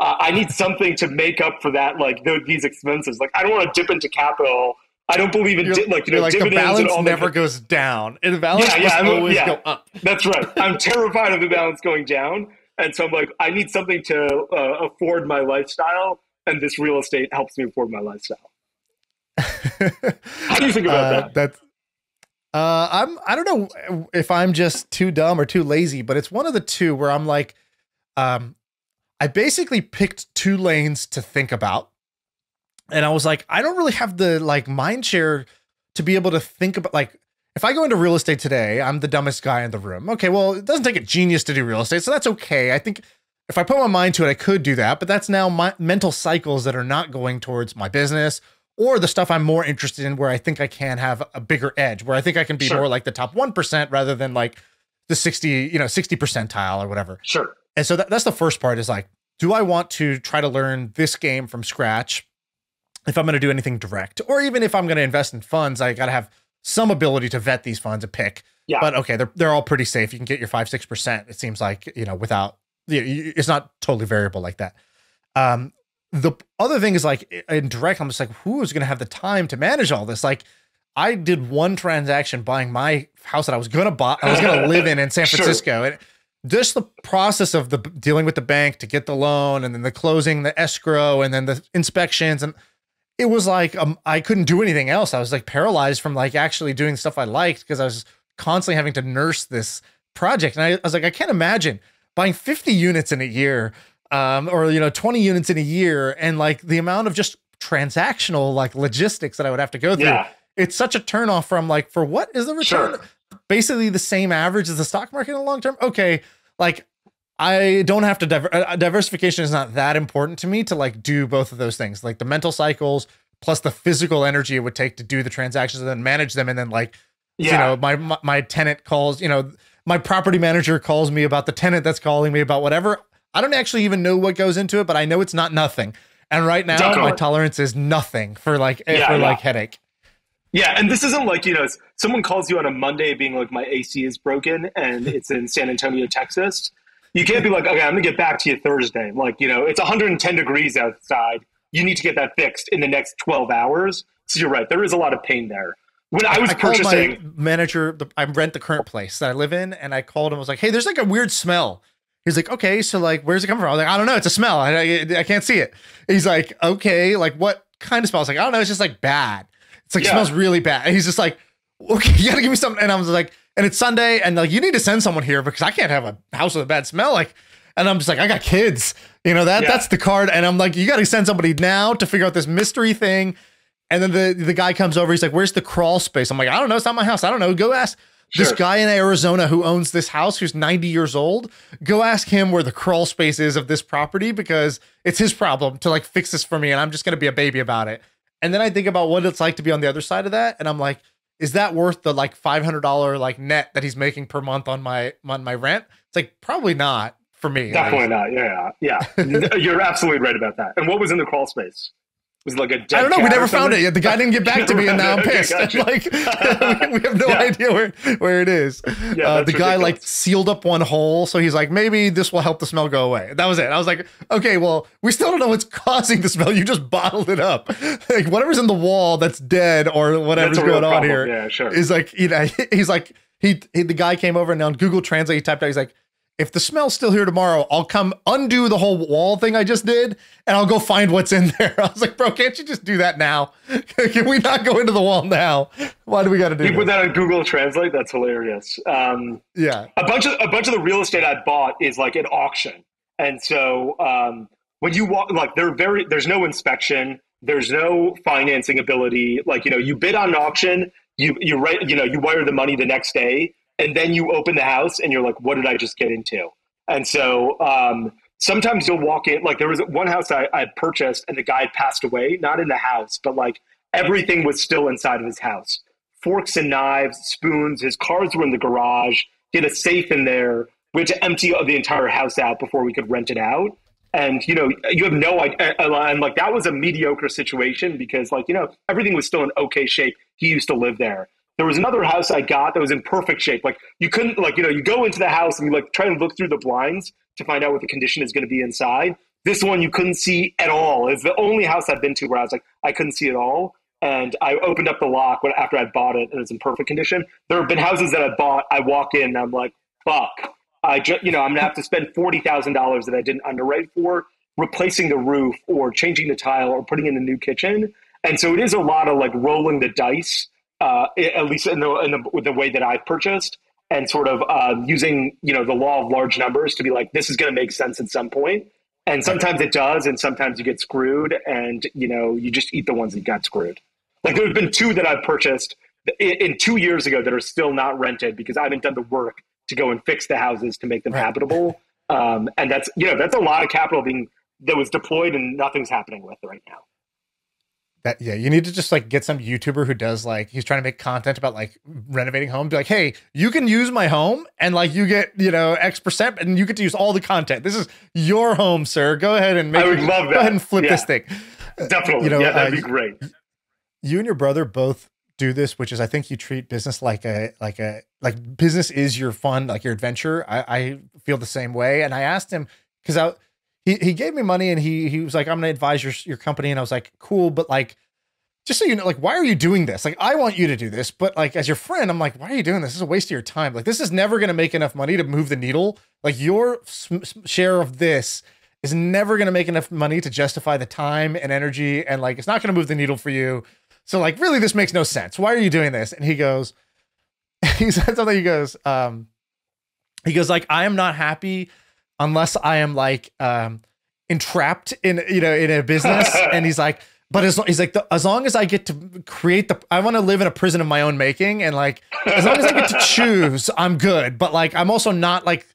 Speaker 2: uh, I need something to make up for that, like th- these expenses. Like I don't want to dip into capital. I don't believe in di- like you know
Speaker 1: like the
Speaker 2: dividends and
Speaker 1: balance
Speaker 2: all
Speaker 1: never
Speaker 2: that.
Speaker 1: goes down. And the balance
Speaker 2: Yeah, yeah,
Speaker 1: always
Speaker 2: yeah.
Speaker 1: go up.
Speaker 2: That's right. I'm terrified of the balance going down, and so I'm like, I need something to uh, afford my lifestyle, and this real estate helps me afford my lifestyle. How do you think about
Speaker 1: Uh,
Speaker 2: that?
Speaker 1: That's uh, I'm I don't know if I'm just too dumb or too lazy, but it's one of the two where I'm like, um, I basically picked two lanes to think about, and I was like, I don't really have the like mind share to be able to think about like if I go into real estate today, I'm the dumbest guy in the room. Okay, well, it doesn't take a genius to do real estate, so that's okay. I think if I put my mind to it, I could do that, but that's now my mental cycles that are not going towards my business or the stuff I'm more interested in where I think I can have a bigger edge, where I think I can be
Speaker 2: Sure.
Speaker 1: more like the top 1% rather than like the 60, you know, 60 percentile or whatever.
Speaker 2: Sure.
Speaker 1: And so that, that's the first part is like, do I want to try to learn this game from scratch if I'm going to do anything direct? Or even if I'm going to invest in funds, I got to have some ability to vet these funds and pick.
Speaker 2: Yeah.
Speaker 1: But okay, they're, they're all pretty safe. You can get your five, 6%. It seems like, you know, without, you know, it's not totally variable like that. Um, the other thing is like in direct, I'm just like, who is going to have the time to manage all this? Like, I did one transaction buying my house that I was going to buy, I was going to live in in San
Speaker 2: Sure.
Speaker 1: Francisco. And just the process of the dealing with the bank to get the loan and then the closing, the escrow, and then the inspections. And it was like, um, I couldn't do anything else. I was like paralyzed from like actually doing stuff I liked because I was constantly having to nurse this project. And I, I was like, I can't imagine buying 50 units in a year um, or you know 20 units in a year and like the amount of just transactional like logistics that i would have to go through
Speaker 2: Yeah.
Speaker 1: it's such a turnoff from like for what is the return
Speaker 2: Sure.
Speaker 1: Basically the same average as the stock market in the long term. Okay like i don't have to diver- uh, diversification is not that important to me to like do both of those things like the mental cycles plus the physical energy it would take to do the transactions and then manage them and then like
Speaker 2: Yeah.
Speaker 1: you know my, my my tenant calls you know my property manager calls me about the tenant that's calling me about whatever. I don't actually even know what goes into it but i know it's not nothing. And right now my tolerance is nothing for like eh,
Speaker 2: Yeah,
Speaker 1: for
Speaker 2: yeah.
Speaker 1: like headache.
Speaker 2: Yeah, and this isn't like, you know, someone calls you on a Monday being like, my AC is broken and it's in San Antonio, Texas. You can't be like, okay, I'm going to get back to you Thursday. Like, you know, it's 110 degrees outside. You need to get that fixed in the next 12 hours. So you're right. There is a lot of pain there. When I was
Speaker 1: I
Speaker 2: purchasing,
Speaker 1: my manager. The, I rent the current place that I live in, and I called him. I was like, "Hey, there's like a weird smell." He's like, "Okay, so like, where's it coming from?" I was like, "I don't know. It's a smell. I, I, I can't see it." He's like, "Okay, like what kind of smell?" I was like, "I don't know. It's just like bad. It's like
Speaker 2: Yeah.
Speaker 1: smells really bad." And he's just like, "Okay, you gotta give me something." And I was like, "And it's Sunday, and like, you need to send someone here because I can't have a house with a bad smell." Like, and I'm just like, "I got kids, you know that
Speaker 2: Yeah.
Speaker 1: that's the card." And I'm like, "You got to send somebody now to figure out this mystery thing." And then the the guy comes over. He's like, "Where's the crawl space?" I'm like, "I don't know. It's not my house. I don't know. Go ask this
Speaker 2: Sure.
Speaker 1: guy in Arizona who owns this house, who's 90 years old. Go ask him where the crawl space is of this property because it's his problem to like fix this for me, and I'm just gonna be a baby about it." And then I think about what it's like to be on the other side of that, and I'm like, "Is that worth the like $500 like net that he's making per month on my on my rent?" It's like probably not for me.
Speaker 2: definitely not. Yeah, yeah. yeah. you're absolutely right about that. And what was in the crawl space? Was like a dead
Speaker 1: I don't know. We never found it yet. The guy didn't get back to me, and now I'm
Speaker 2: Okay,
Speaker 1: pissed.
Speaker 2: gotcha.
Speaker 1: like we have no
Speaker 2: Yeah.
Speaker 1: idea where where it is.
Speaker 2: Yeah,
Speaker 1: uh, the guy like sealed up one hole, so he's like, maybe this will help the smell go away. That was it. I was like, okay, well, we still don't know what's causing the smell. You just bottled it up. like whatever's in the wall that's dead or whatever's going on here
Speaker 2: Yeah, sure.
Speaker 1: is like you know he's like he, he the guy came over and on Google Translate he typed out he's like if the smell's still here tomorrow I'll come undo the whole wall thing I just did and I'll go find what's in there. I was like bro can't you just do that now? Can we not go into the wall now? Why do we got to do
Speaker 2: You put
Speaker 1: that?
Speaker 2: that on Google Translate. That's hilarious. Um,
Speaker 1: yeah.
Speaker 2: a bunch of a bunch of the real estate I bought is like an auction, and so um, when you walk, like they're very there's no inspection, there's no financing ability. Like you know, you bid on an auction, you you write, you know, you wire the money the next day, and then you open the house, and you're like, what did I just get into? And so um, sometimes you'll walk in. Like there was one house I, I purchased, and the guy had passed away, not in the house, but like everything was still inside of his house forks and knives, spoons. His cars were in the garage. He had a safe in there. We had to empty the entire house out before we could rent it out. And you know, you have no idea. And like that was a mediocre situation because, like, you know, everything was still in okay shape. He used to live there. There was another house I got that was in perfect shape. Like you couldn't, like, you know, you go into the house and you like try and look through the blinds to find out what the condition is going to be inside. this one you couldn't see at all. It's the only house I've been to where I was like, I couldn't see at all. And I opened up the lock when, after I bought it and it's in perfect condition. There have been houses that I bought, I walk in and I'm like, fuck. I just, you know, I'm gonna have to spend forty thousand dollars that I didn't underwrite for replacing the roof or changing the tile or putting in a new kitchen. And so it is a lot of like rolling the dice, uh, at least in the, in the, the way that I've purchased and sort of uh, using, you know, the law of large numbers to be like, this is going to make sense at some point. And sometimes it does, and sometimes you get screwed, and you know you just eat the ones that got screwed. Like there have been two that I've purchased in, in two years ago that are still not rented because I haven't done the work to go and fix the houses to make them right. habitable. Um, and that's you know that's a lot of capital being that was deployed and nothing's happening with right now.
Speaker 1: That yeah, you need to just like get some YouTuber who does like he's trying to make content about like renovating home. Be like, hey, you can use my home and like you get you know X percent and you get to use all the content. This is your home, sir. Go ahead and make.
Speaker 2: I would it, love that.
Speaker 1: Go ahead and flip
Speaker 2: yeah.
Speaker 1: this thing.
Speaker 2: Definitely, you know, yeah, that'd uh, be great.
Speaker 1: You and your brother both do this, which is I think you treat business like a like a like business is your fun, like your adventure. I, I feel the same way, and I asked him because I he he gave me money and he he was like, I'm gonna advise your your company, and I was like, cool, but like just so you know, like, why are you doing this? Like, I want you to do this, but like, as your friend, I'm like, why are you doing this? This is a waste of your time. Like, this is never going to make enough money to move the needle. Like, your share of this is never going to make enough money to justify the time and energy, and like, it's not going to move the needle for you. So, like, really, this makes no sense. Why are you doing this? And he goes, he said something. He goes, um, he goes, like, I am not happy unless I am like, um, entrapped in you know in a business and he's like but as he's like the, as long as I get to create the I want to live in a prison of my own making and like as long as I get to choose I'm good. But like I'm also not like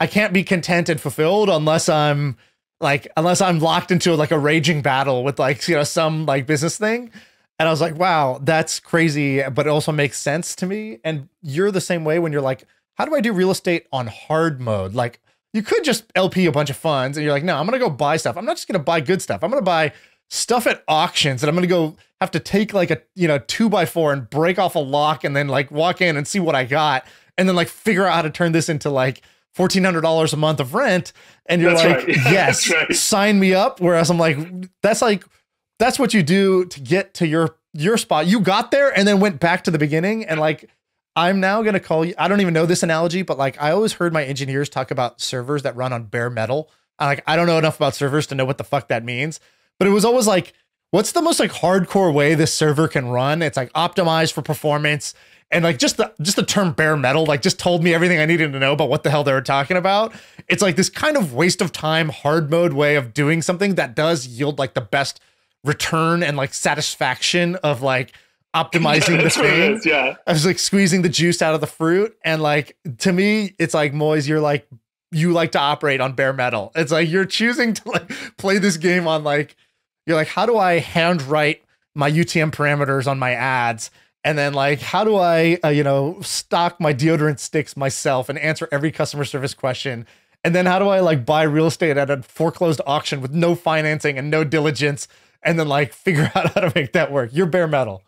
Speaker 1: I can't be content and fulfilled unless I'm like unless I'm locked into like a raging battle with like you know some like business thing. And I was like wow that's crazy but it also makes sense to me. And you're the same way when you're like how do I do real estate on hard mode? Like you could just LP a bunch of funds and you're like no I'm going to go buy stuff. I'm not just going to buy good stuff. I'm going to buy stuff at auctions and I'm gonna go have to take like a you know two by four and break off a lock and then like walk in and see what I got and then like figure out how to turn this into like fourteen hundred dollars a month of rent. And you're that's like right. yes right. sign me up. Whereas I'm like that's like that's what you do to get to your your spot. You got there and then went back to the beginning and like I'm now gonna call you I don't even know this analogy but like I always heard my engineers talk about servers that run on bare metal I'm like I don't know enough about servers to know what the fuck that means but it was always like, what's the most like hardcore way this server can run? It's like optimized for performance. And like just the just the term bare metal, like just told me everything I needed to know about what the hell they were talking about. It's like this kind of waste of time, hard mode way of doing something that does yield like the best return and like satisfaction of like optimizing the thing.
Speaker 2: yeah.
Speaker 1: I was like squeezing the juice out of the fruit. And like to me, it's like Moiz, you're like you like to operate on bare metal. It's like you're choosing to like play this game on like you're like, how do I handwrite my UTM parameters on my ads? And then like, how do I, uh, you know, stock my deodorant sticks myself and answer every customer service question? And then how do I like buy real estate at a foreclosed auction with no financing and no diligence? And then like figure out how to make that work. You're bare metal.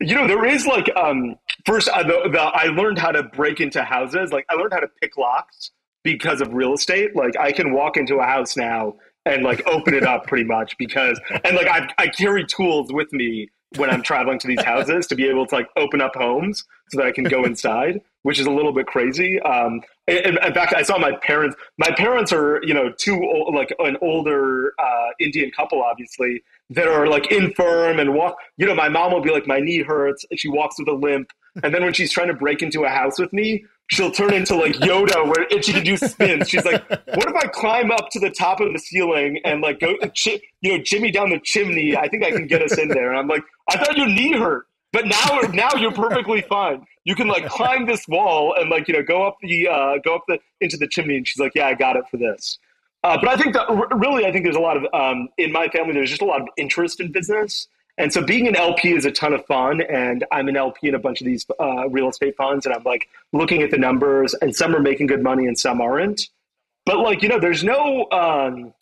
Speaker 2: You know, there is like, um, first, uh, the, the, I learned how to break into houses. Like, I learned how to pick locks because of real estate. Like, I can walk into a house now and like open it up pretty much because and like I, I carry tools with me when I'm traveling to these houses to be able to like open up homes so that I can go inside, which is a little bit crazy. Um, in, in fact, I saw my parents. My parents are you know two like an older uh, Indian couple, obviously that are like infirm and walk. You know, my mom will be like, my knee hurts. She walks with a limp, and then when she's trying to break into a house with me, she'll turn into like Yoda where she can do spins. She's like, what if I climb up to the top of the ceiling and like go, you know, jimmy down the chimney? I think I can get us in there. And I'm like, I thought your knee hurt, but now now you're perfectly fine. You can like climb this wall and like you know go up the uh, go up the into the chimney. And she's like, yeah, I got it for this. Uh, but I think that really, I think there's a lot of um, in my family. There's just a lot of interest in business. And so being an LP is a ton of fun. And I'm an LP in a bunch of these uh, real estate funds. And I'm like looking at the numbers, and some are making good money and some aren't. But like, you know, there's no um,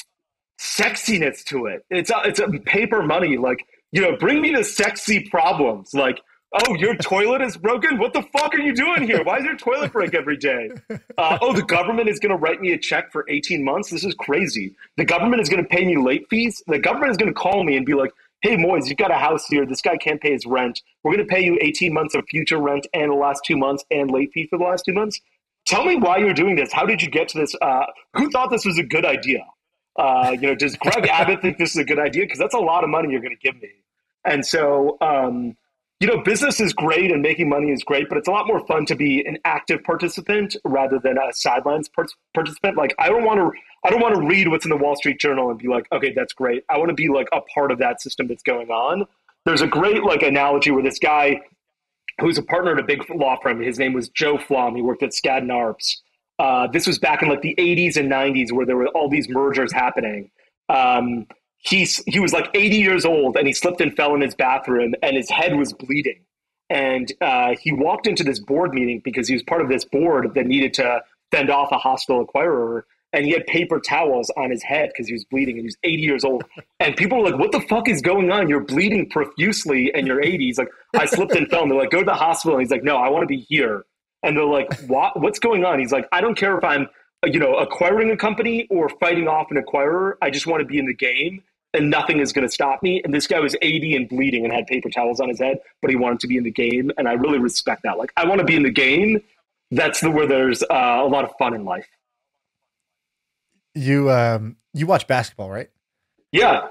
Speaker 2: sexiness to it. It's a, it's a paper money. Like, you know, bring me the sexy problems. Like, Oh, your toilet is broken? What the fuck are you doing here? Why is your toilet break every day? Uh, oh, the government is going to write me a check for 18 months? This is crazy. The government is going to pay me late fees? The government is going to call me and be like, hey, Moiz, you've got a house here. This guy can't pay his rent. We're going to pay you 18 months of future rent and the last two months and late fee for the last two months. Tell me why you're doing this. How did you get to this? Uh, who thought this was a good idea? Uh, you know, does Greg Abbott think this is a good idea? Because that's a lot of money you're going to give me. And so, um, you know, business is great and making money is great, but it's a lot more fun to be an active participant rather than a sidelines participant. Like, I don't want to, I don't want to read what's in the Wall Street Journal and be like, okay, that's great. I want to be like a part of that system that's going on. There's a great like analogy where this guy who's a partner at a big law firm, his name was Joe Flom. He worked at Skadden Arps. Uh, this was back in like the 80s and 90s where there were all these mergers happening. Um, he's he was like 80 years old and he slipped and fell in his bathroom and his head was bleeding. And uh, he walked into this board meeting because he was part of this board that needed to fend off a hostile acquirer and he had paper towels on his head because he was bleeding and he was 80 years old. And people were like what the fuck is going on? You're bleeding profusely and you're 80 he's like i slipped and fell and they're like go to the hospital. And he's like no i want to be here. And they're like what? What's going on? He's like i don't care if i'm you know acquiring a company or fighting off an acquirer. I just want to be in the game and nothing is going to stop me. And this guy was 80 and bleeding and had paper towels on his head, but he wanted to be in the game. And I really respect that. Like, I want to be in the game. That's the where there's uh, a lot of fun in life.
Speaker 1: You um you watch basketball, right?
Speaker 2: Yeah.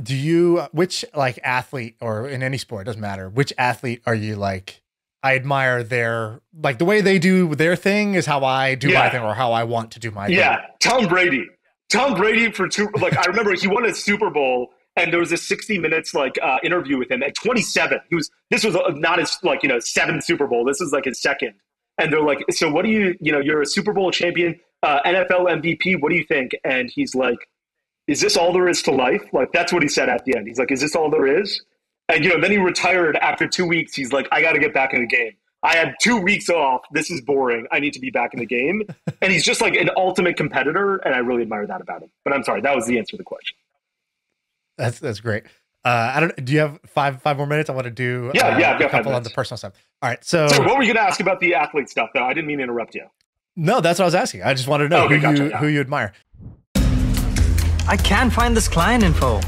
Speaker 1: Do you which like athlete or in any sport doesn't matter which athlete are you like? I admire their like the way they do their thing is how I do yeah. my thing or how I want to do my
Speaker 2: yeah.
Speaker 1: thing.
Speaker 2: Yeah, Tom Brady. Tom Brady for two. Like I remember, he won a Super Bowl, and there was a sixty minutes like uh, interview with him at twenty seven. He was this was not his like you know seventh Super Bowl. This is like his second. And they're like, so what do you you know? You're a Super Bowl champion, uh, NFL MVP. What do you think? And he's like, is this all there is to life? Like that's what he said at the end. He's like, is this all there is? And you know, then he retired after two weeks. He's like, I got to get back in the game. I had two weeks off. This is boring. I need to be back in the game. and he's just like an ultimate competitor, and I really admire that about him. But I'm sorry, that was the answer to the question.
Speaker 1: That's that's great. Uh, I don't. Do you have five five more minutes? I want to do
Speaker 2: yeah
Speaker 1: uh,
Speaker 2: yeah
Speaker 1: a couple on the personal stuff. All right. So,
Speaker 2: so what were you going to ask about the athlete stuff? Though I didn't mean to interrupt you.
Speaker 1: No, that's what I was asking. I just wanted to know okay, who gotcha, you yeah. who you admire.
Speaker 3: I can't find this client info.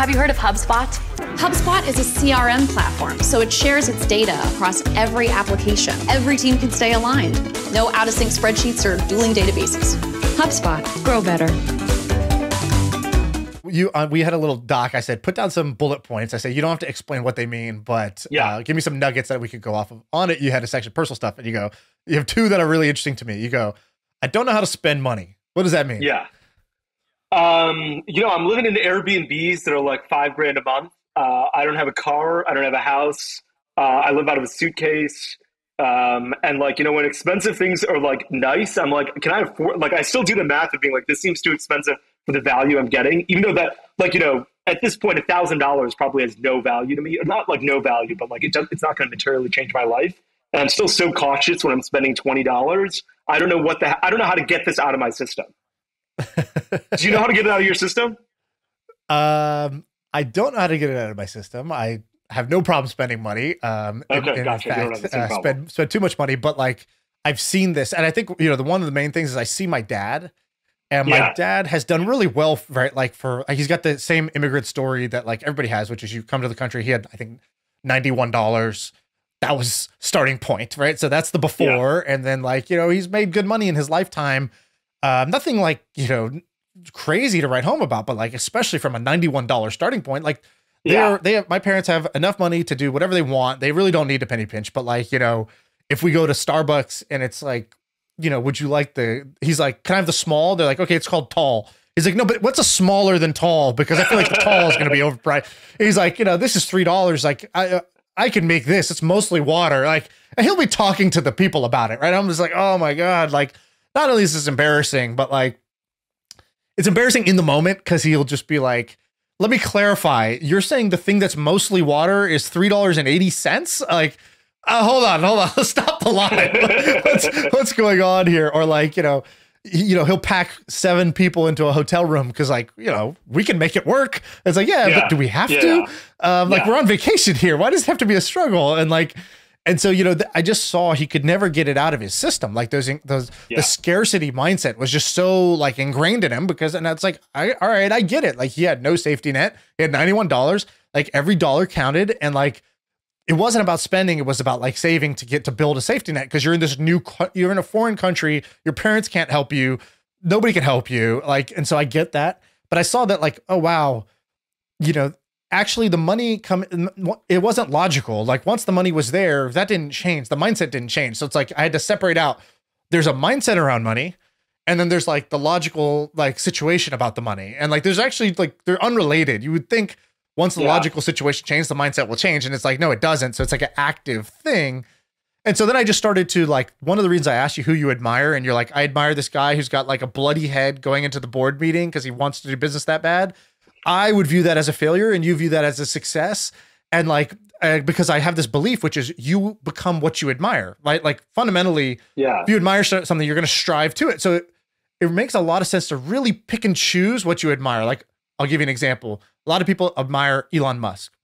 Speaker 4: Have you heard of HubSpot? HubSpot is a CRM platform, so it shares its data across every application. Every team can stay aligned. No out of sync spreadsheets or dueling databases. HubSpot, grow better.
Speaker 1: You, uh, we had a little doc. I said, put down some bullet points. I said, you don't have to explain what they mean, but yeah. Uh, give me some nuggets that we could go off of. On it, you had a section personal stuff, and you go, you have two that are really interesting to me. You go, I don't know how to spend money. What does that mean?
Speaker 2: Yeah. Um, you know, I'm living in Airbnbs that are like five grand a month. Uh, I don't have a car. I don't have a house. Uh, I live out of a suitcase. Um, and like, you know, when expensive things are like nice, I'm like, can I afford, like, I still do the math of being like, this seems too expensive for the value I'm getting, even though that, like, you know, at this point, a thousand dollars probably has no value to me. Not like no value, but like it does, it's not going to materially change my life. And I'm still so cautious when I'm spending twenty dollars. I don't know what the I don't know how to get this out of my system. Do you know how to get it out of your system?
Speaker 1: Um, I don't know how to get it out of my system. I have no problem spending money. Um,
Speaker 2: okay, in, gotcha.
Speaker 1: In fact, uh, spend spend too much money, but like I've seen this, and I think you know the one of the main things is I see my dad, and my dad has done really well, right? Like for he's got the same immigrant story that like everybody has, which is you come to the country. He had I think ninety one dollars. That was starting point, right? So that's the before, yeah. and then like you know he's made good money in his lifetime uh, nothing like you know crazy to write home about, but like especially from a ninety-one dollar starting point, like they yeah. are they have my parents have enough money to do whatever they want. They really don't need a penny pinch. But like you know, if we go to Starbucks and it's like, you know, would you like the? He's like, can I have the small? They're like, okay, it's called tall. He's like, no, but what's a smaller than tall? Because I feel like the tall is going to be overpriced. He's like, you know, this is three dollars. Like I. Uh, I can make this. It's mostly water. Like, and he'll be talking to the people about it, right? I'm just like, oh my god, like not only is this embarrassing, but like it's embarrassing in the moment because he'll just be like, let me clarify. You're saying the thing that's mostly water is three dollars and eighty cents? Like, uh, hold on, hold on, stop the line. what's, what's going on here? Or like, you know, you know, he'll pack seven people into a hotel room because, like, you know, we can make it work. It's like, yeah,
Speaker 2: Yeah.
Speaker 1: but do we have
Speaker 2: Yeah.
Speaker 1: to? Um, like,
Speaker 2: Yeah.
Speaker 1: we're on vacation here. Why does it have to be a struggle? And like, and so you know, I just saw he could never get it out of his system. Like those, those,
Speaker 2: Yeah.
Speaker 1: the scarcity mindset was just so like ingrained in him because, and that's like, I, all right, I get it. Like he had no safety net. He had ninety one dollars. Like every dollar counted, and like it wasn't about spending it was about like saving to get to build a safety net because you're in this new you're in a foreign country your parents can't help you nobody can help you like and so i get that but i saw that like oh wow you know actually the money come it wasn't logical. Like once the money was there that didn't change. The mindset didn't change. So it's like i had to separate out. There's a mindset around money and then there's like the logical like situation about the money. And like there's actually like they're unrelated. You would think once the
Speaker 2: Yeah.
Speaker 1: logical situation changes the mindset will change and it's like no it doesn't. So it's like an active thing. And so then i just started to like one of the reasons i asked you who you admire and you're like i admire this guy who's got like a bloody head going into the board meeting because he wants to do business that bad i would view that as a failure and you view that as a success and like uh, because i have this belief which is you become what you admire right like fundamentally
Speaker 2: Yeah.
Speaker 1: if you admire something, you're going to strive to it. So it, it makes a lot of sense to really pick and choose what you admire. Like, I'll give you an example. A lot of people admire Elon Musk.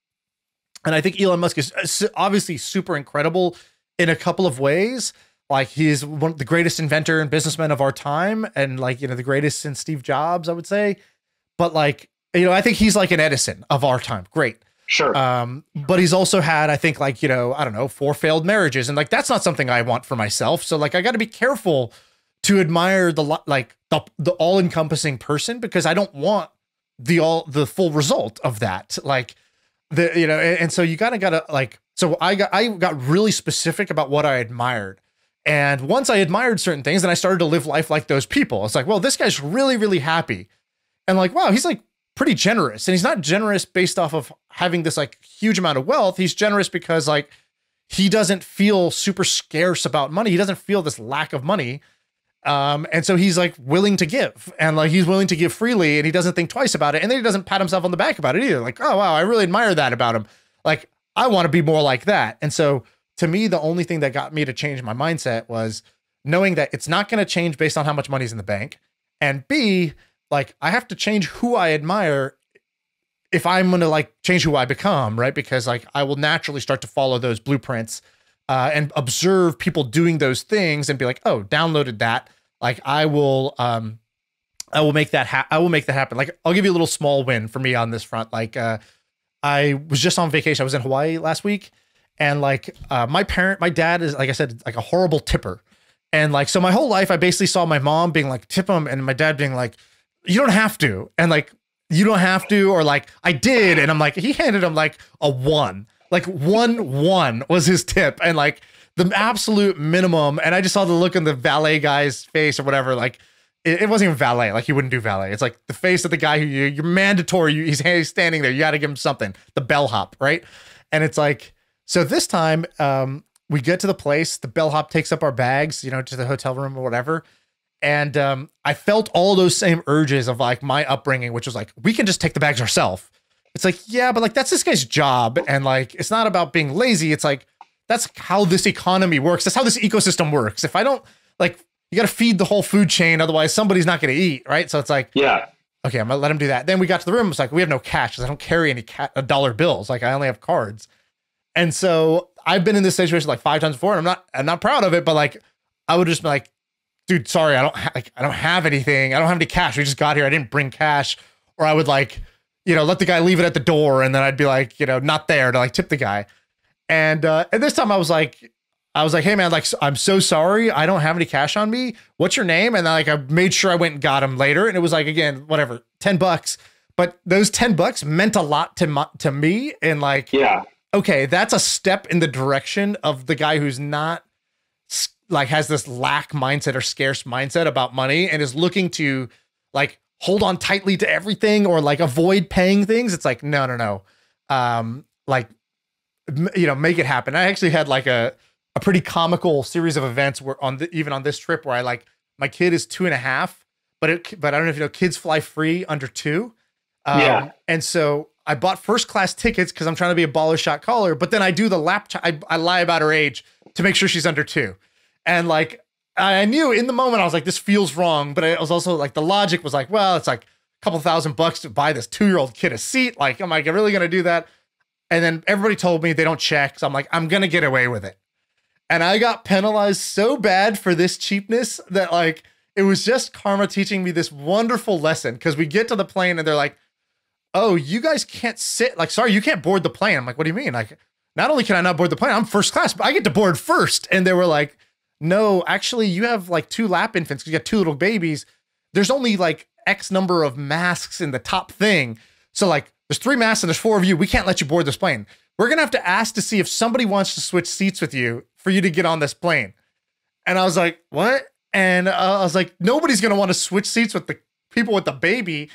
Speaker 1: And I think Elon Musk is uh, obviously super incredible in a couple of ways. Like, he's one of the greatest inventor and businessman of our time, and like, you know, the greatest since Steve Jobs, I would say. But like, you know, I think he's like an Edison of our time. Great.
Speaker 2: Sure.
Speaker 1: Um, but he's also had, I think, like, you know, I don't know, four failed marriages. And like, that's not something I want for myself. So, like, I got to be careful to admire the, like, the, the all encompassing person because I don't want the all, the full result of that. Like, the, you know, and, and so you gotta, gotta, like, so I got, I got really specific about what I admired. And once I admired certain things, then I started to live life like those people. It's like, well, this guy's really, really happy. And like, wow, he's like pretty generous. And he's not generous based off of having this like huge amount of wealth. He's generous because like he doesn't feel super scarce about money. He doesn't feel this lack of money. Um, and so he's like willing to give and like he's willing to give freely and he doesn't think twice about it. And then he doesn't pat himself on the back about it either. Like, oh wow, I really admire that about him. Like, I want to be more like that. And so to me, the only thing that got me to change my mindset was knowing that it's not going to change based on how much money's in the bank. And B, like I have to change who I admire if I'm going to like change who I become, right? Because like I will naturally start to follow those blueprints uh, and observe people doing those things and be like, oh, downloaded that. Like I will, um, I will make that. Ha- I will make that happen. Like I'll give you a little small win for me on this front. Like uh, I was just on vacation. I was in Hawaii last week, and like uh, my parent, my dad is like I said, like a horrible tipper. And like, so my whole life, I basically saw my mom being like, tip him, and my dad being like, you don't have to. And like, you don't have to, or like, I did. And I'm like, he handed him like a one, like one, one was his tip. And like the absolute minimum. And I just saw the look in the valet guy's face or whatever. Like, it, it wasn't even valet. Like, he wouldn't do valet. It's like the face of the guy who you, you're mandatory. You, he's, he's standing there. You got to give him something, the bellhop, right? And it's like, so this time, um, we get to the place, the bellhop takes up our bags, you know, to the hotel room or whatever. And um, I felt all those same urges of like my upbringing, which was like, we can just take the bags ourselves. It's like, yeah, but like that's this guy's job. And like, it's not about being lazy. It's like, that's how this economy works. That's how this ecosystem works. If I don't like, you got to feed the whole food chain. Otherwise, somebody's not going to eat. Right. So it's like,
Speaker 2: yeah.
Speaker 1: okay, I'm gonna let him do that. Then we got to the room. It's like we have no cash 'cause I don't carry any uh, dollar bills. Like I only have cards. And so I've been in this situation like five times before, and I'm not I'm not proud of it. But like I would just be like, dude, sorry, I don't ha- like I don't have anything. I don't have any cash. We just got here. I didn't bring cash. Or I would like, you know, let the guy leave it at the door, and then I'd be like, you know, not there to like tip the guy. And uh, and this time I was like, I was like, hey man, like I'm so sorry, I don't have any cash on me. What's your name? And then, like I made sure I went and got him later, and it was like again, whatever, ten bucks. But those ten bucks meant a lot to my, to me, and like,
Speaker 2: Yeah.
Speaker 1: okay, that's a step in the direction of the guy who's not like has this lack mindset or scarce mindset about money and is looking to like hold on tightly to everything or like avoid paying things. It's like no, no, no. Um, like you know, make it happen. I actually had like a a pretty comical series of events where on the, even on this trip where I like my kid is two and a half, but it but I don't know if you know kids fly free under two. Um,
Speaker 2: Yeah.
Speaker 1: And so I bought first class tickets because I'm trying to be a baller shot caller, but then I do the lap. I, I lie about her age to make sure she's under two. And like I knew in the moment I was like, this feels wrong, but I was also like, the logic was like, well, it's like a couple thousand bucks to buy this two year old kid a seat. Like, am I really gonna do that? And then everybody told me they don't check, so I'm like, I'm gonna get away with it. And I got penalized so bad for this cheapness that like it was just karma teaching me this wonderful lesson because we get to the plane and they're like, oh, you guys can't sit. Like, sorry, you can't board the plane. I'm like, what do you mean? Like, not only can I not board the plane, I'm first class, but I get to board first. And they were like, no, actually, you have like two lap infants because you got two little babies. There's only like X number of masks in the top thing. So, like, there's three masks and there's four of you. We can't let you board this plane. We're going to have to ask to see if somebody wants to switch seats with you for you to get on this plane. And I was like, what? And uh, I was like, nobody's going to want to switch seats with the people with the baby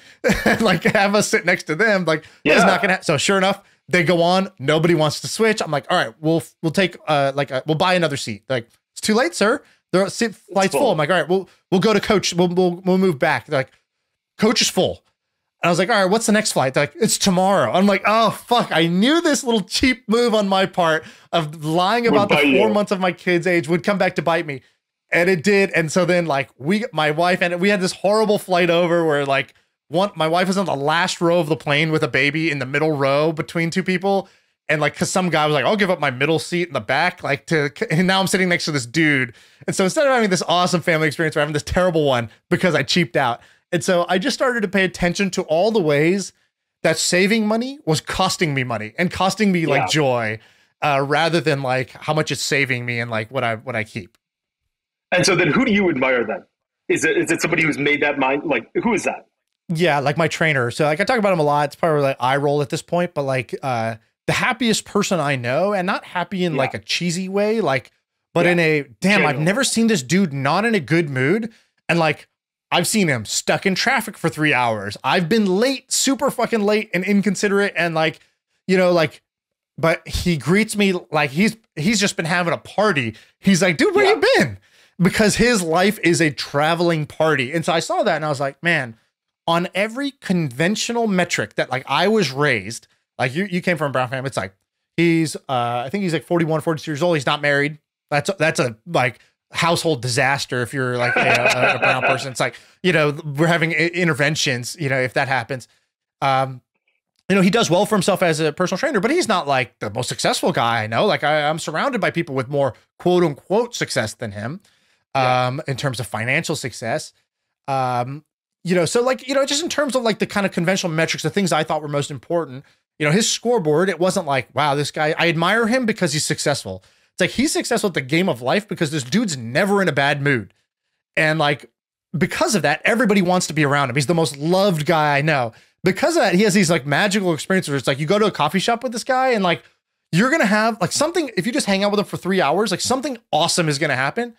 Speaker 1: and like have us sit next to them. Like, yeah. it's not going to. So, sure enough, they go on. Nobody wants to switch. I'm like, all right, we'll we'll take uh like a, we'll buy another seat. Like, it's too late, sir. The seat flight's full. full. I'm like, all right, we'll we'll go to coach. We'll we'll, we'll move back. They're like, coach is full. And I was like, all right, what's the next flight? They're like, it's tomorrow. I'm like, oh fuck. I knew this little cheap move on my part of lying about the four you. months of my kid's age would come back to bite me. And it did. And so then like we my wife and we had this horrible flight over where like one my wife was on the last row of the plane with a baby in the middle row between two people and like because some guy was like i'll give up my middle seat in the back like to and now i'm sitting next to this dude. And so instead of having this awesome family experience we're having this terrible one because i cheaped out. And so i just started to pay attention to all the ways that saving money was costing me money and costing me like joy uh, rather than like how much it's saving me and like what i what i keep.
Speaker 2: And so then who do you admire then? Is it is it somebody who's made that mind like who is that?
Speaker 1: Yeah, like my trainer. So like I talk about him a lot. It's probably like eye roll at this point, but like uh the happiest person I know, and not happy in yeah. like a cheesy way, like but yeah. in a damn, I've never seen this dude not in a good mood. And like I've seen him stuck in traffic for three hours. I've been late, super fucking late and inconsiderate, and like, you know, like, but he greets me like he's he's just been having a party. He's like, dude, where yeah. you been? Because his life is a traveling party. And so I saw that and I was like, man, on every conventional metric that like I was raised, like you you came from a brown family, it's like he's uh I think he's like 41, 42 years old. He's not married. That's that's a like household disaster if you're like a, a, brown person. It's like, you know, we're having interventions, you know, if that happens. Um, you know, he does well for himself as a personal trainer, but he's not like the most successful guy I know. Like I, am surrounded by people with more quote unquote success than him, um, yeah. in terms of financial success. Um, you know, so like, you know, just in terms of like the kind of conventional metrics, the things I thought were most important, you know, his scoreboard, it wasn't like, wow, this guy, I admire him because he's successful. It's like he's successful at the game of life because this dude's never in a bad mood. And like, because of that, everybody wants to be around him. He's the most loved guy I know. Because of that, he has these like magical experiences where it's like you go to a coffee shop with this guy and like you're gonna have like something, if you just hang out with him for three hours, like something awesome is gonna happen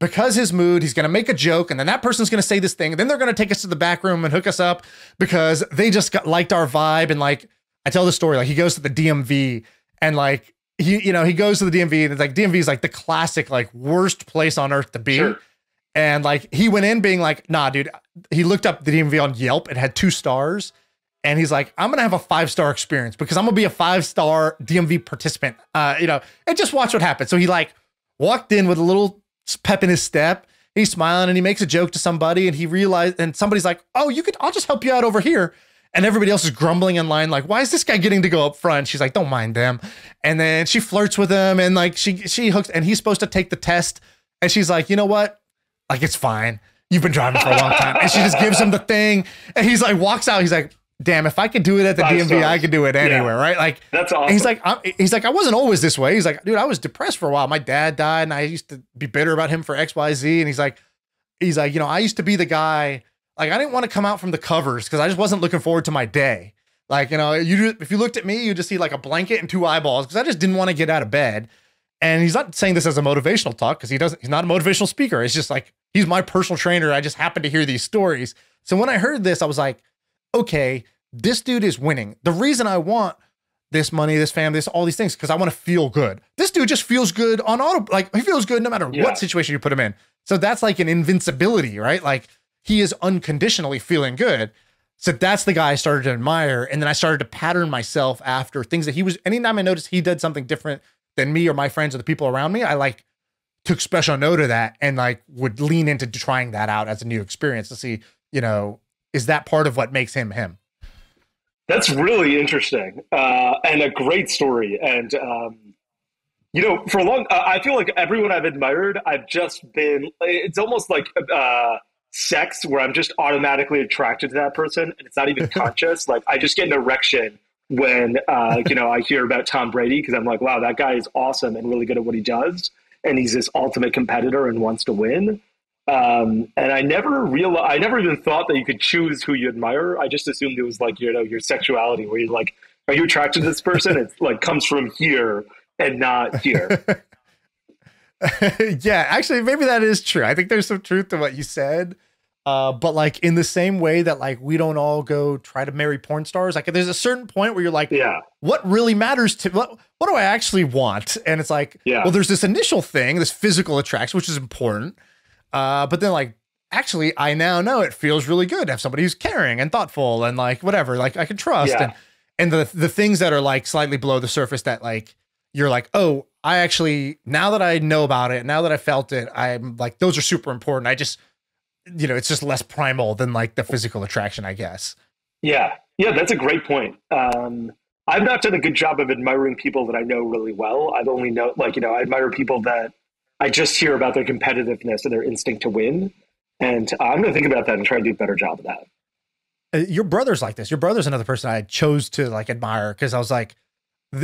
Speaker 1: because his mood, he's to make a joke, and then that person's to say this thing, and then they're to take us to the back room and hook us up because they just got, liked our vibe. And like, I tell the story, like he goes to the DMV, and like he, you know, he goes to the DMV, and it's like DMV is like the classic, like worst place on earth to be. Sure. And like he went in being like, nah, dude. He looked up the DMV on Yelp. It had two stars. And he's like, I'm gonna have a five star experience because I'm gonna be a five star DMV participant. Uh, you know, and just watch what happens. So he like walked in with a little pep in his step. He's smiling and he makes a joke to somebody and he realized and somebody's like, "Oh, you could I'll just help you out over here." And everybody else is grumbling in line like, "Why is this guy getting to go up front?" She's like, "Don't mind them." And then she flirts with him and like she she hooks and he's supposed to take the test and she's like, "You know what? Like it's fine. You've been driving for a long time." And she just gives him the thing and he's like walks out. He's like, damn, if I could do it at the Five DMV, stars. I could do it anywhere, yeah. right? Like
Speaker 2: that's awesome.
Speaker 1: He's like, I'm, he's like, I wasn't always this way. He's like, dude, I was depressed for a while. My dad died, and I used to be bitter about him for X, Y, Z. And he's like, he's like, you know, I used to be the guy. Like, I didn't want to come out from the covers because I just wasn't looking forward to my day. Like, you know, you if you looked at me, you just see like a blanket and two eyeballs because I just didn't want to get out of bed. And he's not saying this as a motivational talk because he doesn't. He's not a motivational speaker. It's just like he's my personal trainer. I just happen to hear these stories. So when I heard this, I was like, okay this dude is winning. The reason I want this money, this family, this all these things, because I want to feel good. This dude just feels good on auto, like he feels good no matter yeah. what situation you put him in. So that's like an invincibility, right? Like he is unconditionally feeling good. So that's the guy I started to admire. And then I started to pattern myself after things that he was, anytime I noticed he did something different than me or my friends or the people around me, I like took special note of that and like would lean into trying that out as a new experience to see, you know, is that part of what makes him him?
Speaker 2: That's really interesting uh, and a great story. And um, you know, for a long, uh, I feel like everyone I've admired, I've just been. It's almost like uh, sex, where I'm just automatically attracted to that person, and it's not even conscious. Like I just get an erection when uh, you know I hear about Tom Brady because I'm like, wow, that guy is awesome and really good at what he does, and he's this ultimate competitor and wants to win. Um, and I never realized, I never even thought that you could choose who you admire. I just assumed it was like, you know, your sexuality where you're like, are you attracted to this person? It like comes from here and not here.
Speaker 1: yeah, actually, maybe that is true. I think there's some truth to what you said. Uh, but like in the same way that like we don't all go try to marry porn stars, like there's a certain point where you're like,
Speaker 2: yeah,
Speaker 1: what really matters to what, what do I actually want? And it's like,
Speaker 2: yeah,
Speaker 1: well, there's this initial thing, this physical attraction, which is important. Uh, but then like actually, I now know it feels really good to have somebody who's caring and thoughtful and like whatever, like I can trust
Speaker 2: Yeah.
Speaker 1: and and the the things that are like slightly below the surface that like you're like, oh, I actually now that I know about it, now that I felt it, I'm like those are super important. I just you know, it's just less primal than like the physical attraction, I guess.
Speaker 2: Yeah, yeah, that's a great point. Um, I've not done a good job of admiring people that I know really well. I've only know, like, you know, I admire people that I just hear about their competitiveness and their instinct to win. And uh, I'm going to think about that and try to do a better job of that.
Speaker 1: Uh, your brother's like this. Your brother's another person I chose to like admire because I was like,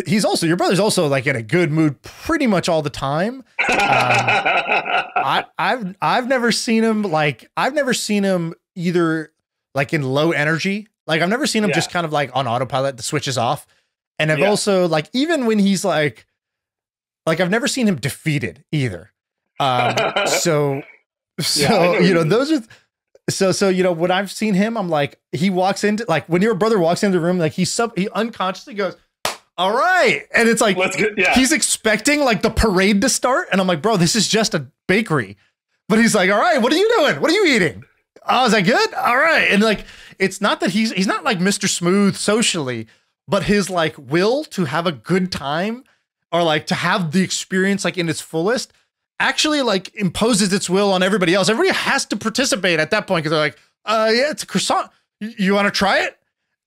Speaker 1: he's also your brother's also like in a good mood pretty much all the time. I, I've I've never seen him like I've never seen him either like in low energy. Like I've never seen him
Speaker 2: Yeah.
Speaker 1: just kind of like on autopilot. The switches off, and I've
Speaker 2: Yeah.
Speaker 1: also like even when he's like, like I've never seen him defeated either. Um, so so
Speaker 2: Yeah,
Speaker 1: you know those are. So so you know when I've seen him, I'm like he walks into like when your brother walks into the room, like he sub he unconsciously goes, "All right," and it's like
Speaker 2: Let's get, yeah.
Speaker 1: he's expecting like the parade to start. And i'm like bro this is just a bakery. But he's like all right what are you doing? What are you eating? Oh is that good? All right. And like it's not that he's he's not like mr smooth socially but his like will to have a good time or like to have the experience like in its fullest actually like imposes its will on everybody else. Everybody has to participate at that point because they're like uh yeah it's a croissant. You, you want to try it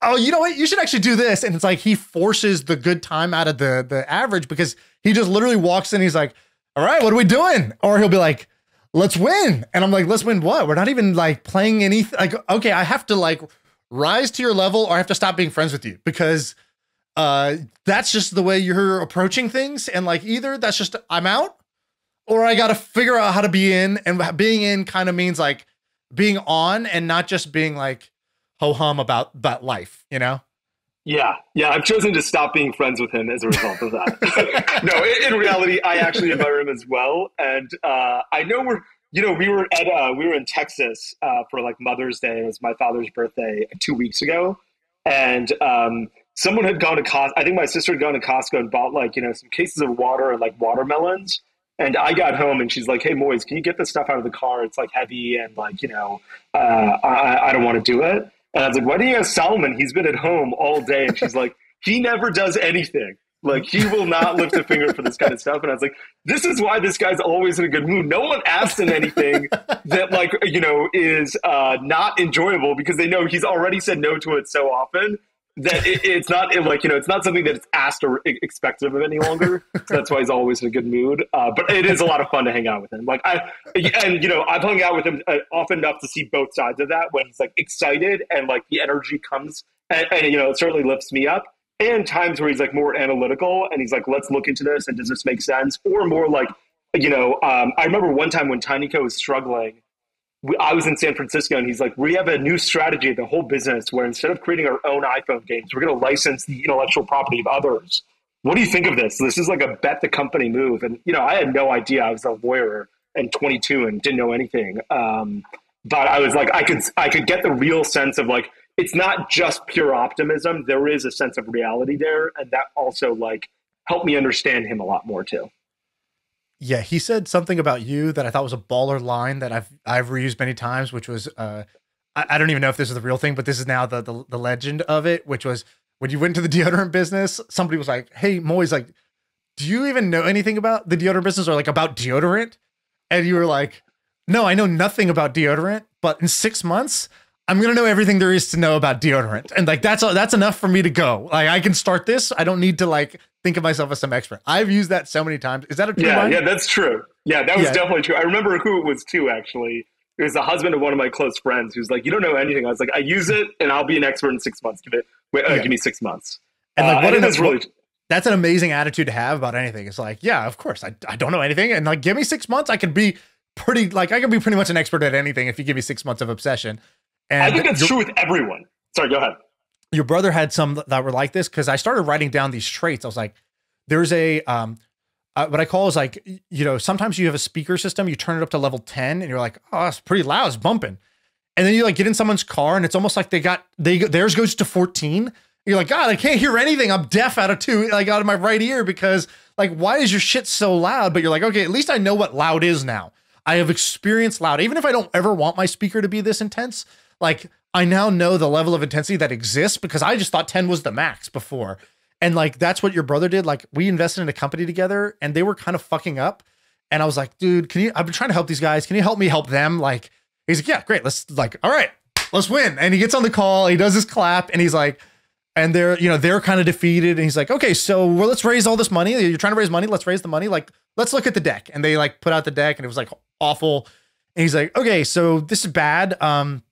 Speaker 1: oh, you know what? You should actually do this. And it's like he forces the good time out of the the average because he just literally walks in. He's like, all right, what are we doing? Or he'll be like, let's win. And I'm like, let's win what? We're not even like playing anything. Like, okay, I have to like rise to your level or I have to stop being friends with you because uh that's just the way you're approaching things. And like either that's just I'm out or I got to figure out how to be in. And being in kind of means like being on and not just being like ho hum about that life, you know?
Speaker 2: Yeah, yeah, I've chosen to stop being friends with him as a result of that. no, in, in reality, I actually admire him as well, and uh, I know we're, you know, we were at, uh, we were in Texas uh, for like Mother's Day. It was my father's birthday two weeks ago, and um, someone had gone to Costco. I think my sister had gone to Costco and bought like you know some cases of water and like watermelons. And I got home and she's like, "Hey, Moiz, can you get this stuff out of the car? It's like heavy and like you know, uh, I, I don't want to do it." And I was like, "Why do you ask Suleman? He's been at home all day." And she's like, "He never does anything. Like he will not lift a finger for this kind of stuff." And I was like, "This is why this guy's always in a good mood. No one asks him anything that like you know is uh, not enjoyable because they know he's already said no to it so often." That it, it's not like you know it's not something that it's asked or expected of him any longer. So that's why he's always in a good mood. Uh, but it is a lot of fun to hang out with him. Like I, and you know, I've hung out with him uh, often enough to see both sides of that when he's like excited and like the energy comes, and, and you know, it certainly lifts me up. And times where he's like more analytical and he's like, let's look into this and does this make sense? Or more like, you know, um, I remember one time when TinyCo was struggling. I was in San Francisco, and he's like, "We have a new strategy the whole business where instead of creating our own iPhone games, we're going to license the intellectual property of others." what do you think of this? This is like a bet the company move. And, you know, I had no idea. I was a lawyer and 22 and didn't know anything. Um, but I was like, I could, I could get the real sense of like, it's not just pure optimism. There is a sense of reality there. And that also like helped me understand him a lot more too.
Speaker 1: Yeah, he said something about you that I thought was a baller line that I've I've reused many times, which was uh I, I don't even know if this is the real thing, but this is now the, the the legend of it, which was when you went to the deodorant business, somebody was like, Hey Moiz like, do you even know anything about the deodorant business or like about deodorant? and you were like, "No, I know nothing about deodorant, but in six months." I'm gonna know everything there is to know about deodorant, and like that's all that's enough for me to go. Like I can start this. I don't need to like think of myself as some expert. I've used that so many times. Is that a true
Speaker 2: yeah
Speaker 1: line?
Speaker 2: yeah that's true yeah that was
Speaker 1: Yeah.
Speaker 2: definitely true. I remember who it was too actually. It was the husband of one of my close friends who's like, you don't know anything. I was like, I use it and I'll be an expert in six months. Give it, wait, uh,
Speaker 1: Yeah.
Speaker 2: give me six months.
Speaker 1: And like,
Speaker 2: Uh,
Speaker 1: what
Speaker 2: is really
Speaker 1: that's an amazing attitude to have about anything. It's like, yeah, of course, I, I don't know anything, and like, give me six months, I could be pretty like I could be pretty much an expert at anything if you give me six months of obsession. And
Speaker 2: I think that's
Speaker 1: your,
Speaker 2: true with everyone. Sorry, go ahead.
Speaker 1: your brother had some that were like this because I started writing down these traits. I was like, there's a um, uh, what I call is like, you know, sometimes you have a speaker system, you turn it up to level ten, and you're like, oh, it's pretty loud, it's bumping, and then you like get in someone's car, and it's almost like they got they theirs goes to fourteen. You're like, God, I can't hear anything. I'm deaf out of two, like out of my right ear because like, why is your shit so loud? But you're like, okay, at least I know what loud is now. I have experienced loud, even if I don't ever want my speaker to be this intense. Like, I now know the level of intensity that exists because I just thought 10 was the max before. And like, that's what your brother did. Like, we invested in a company together and they were kind of fucking up. And I was like, dude, can you? I've been trying to help these guys. Can you help me help them? Like, he's like, yeah, great. Let's like, all right, let's win. And he gets on the call, he does his clap, and he's like, and they're, you know, they're kind of defeated. And he's like, okay, so well, let's raise all this money. You're trying to raise money. Let's raise the money. Like, let's look at the deck. And they like put out the deck and it was like awful. And he's like, okay, so this is bad. Um,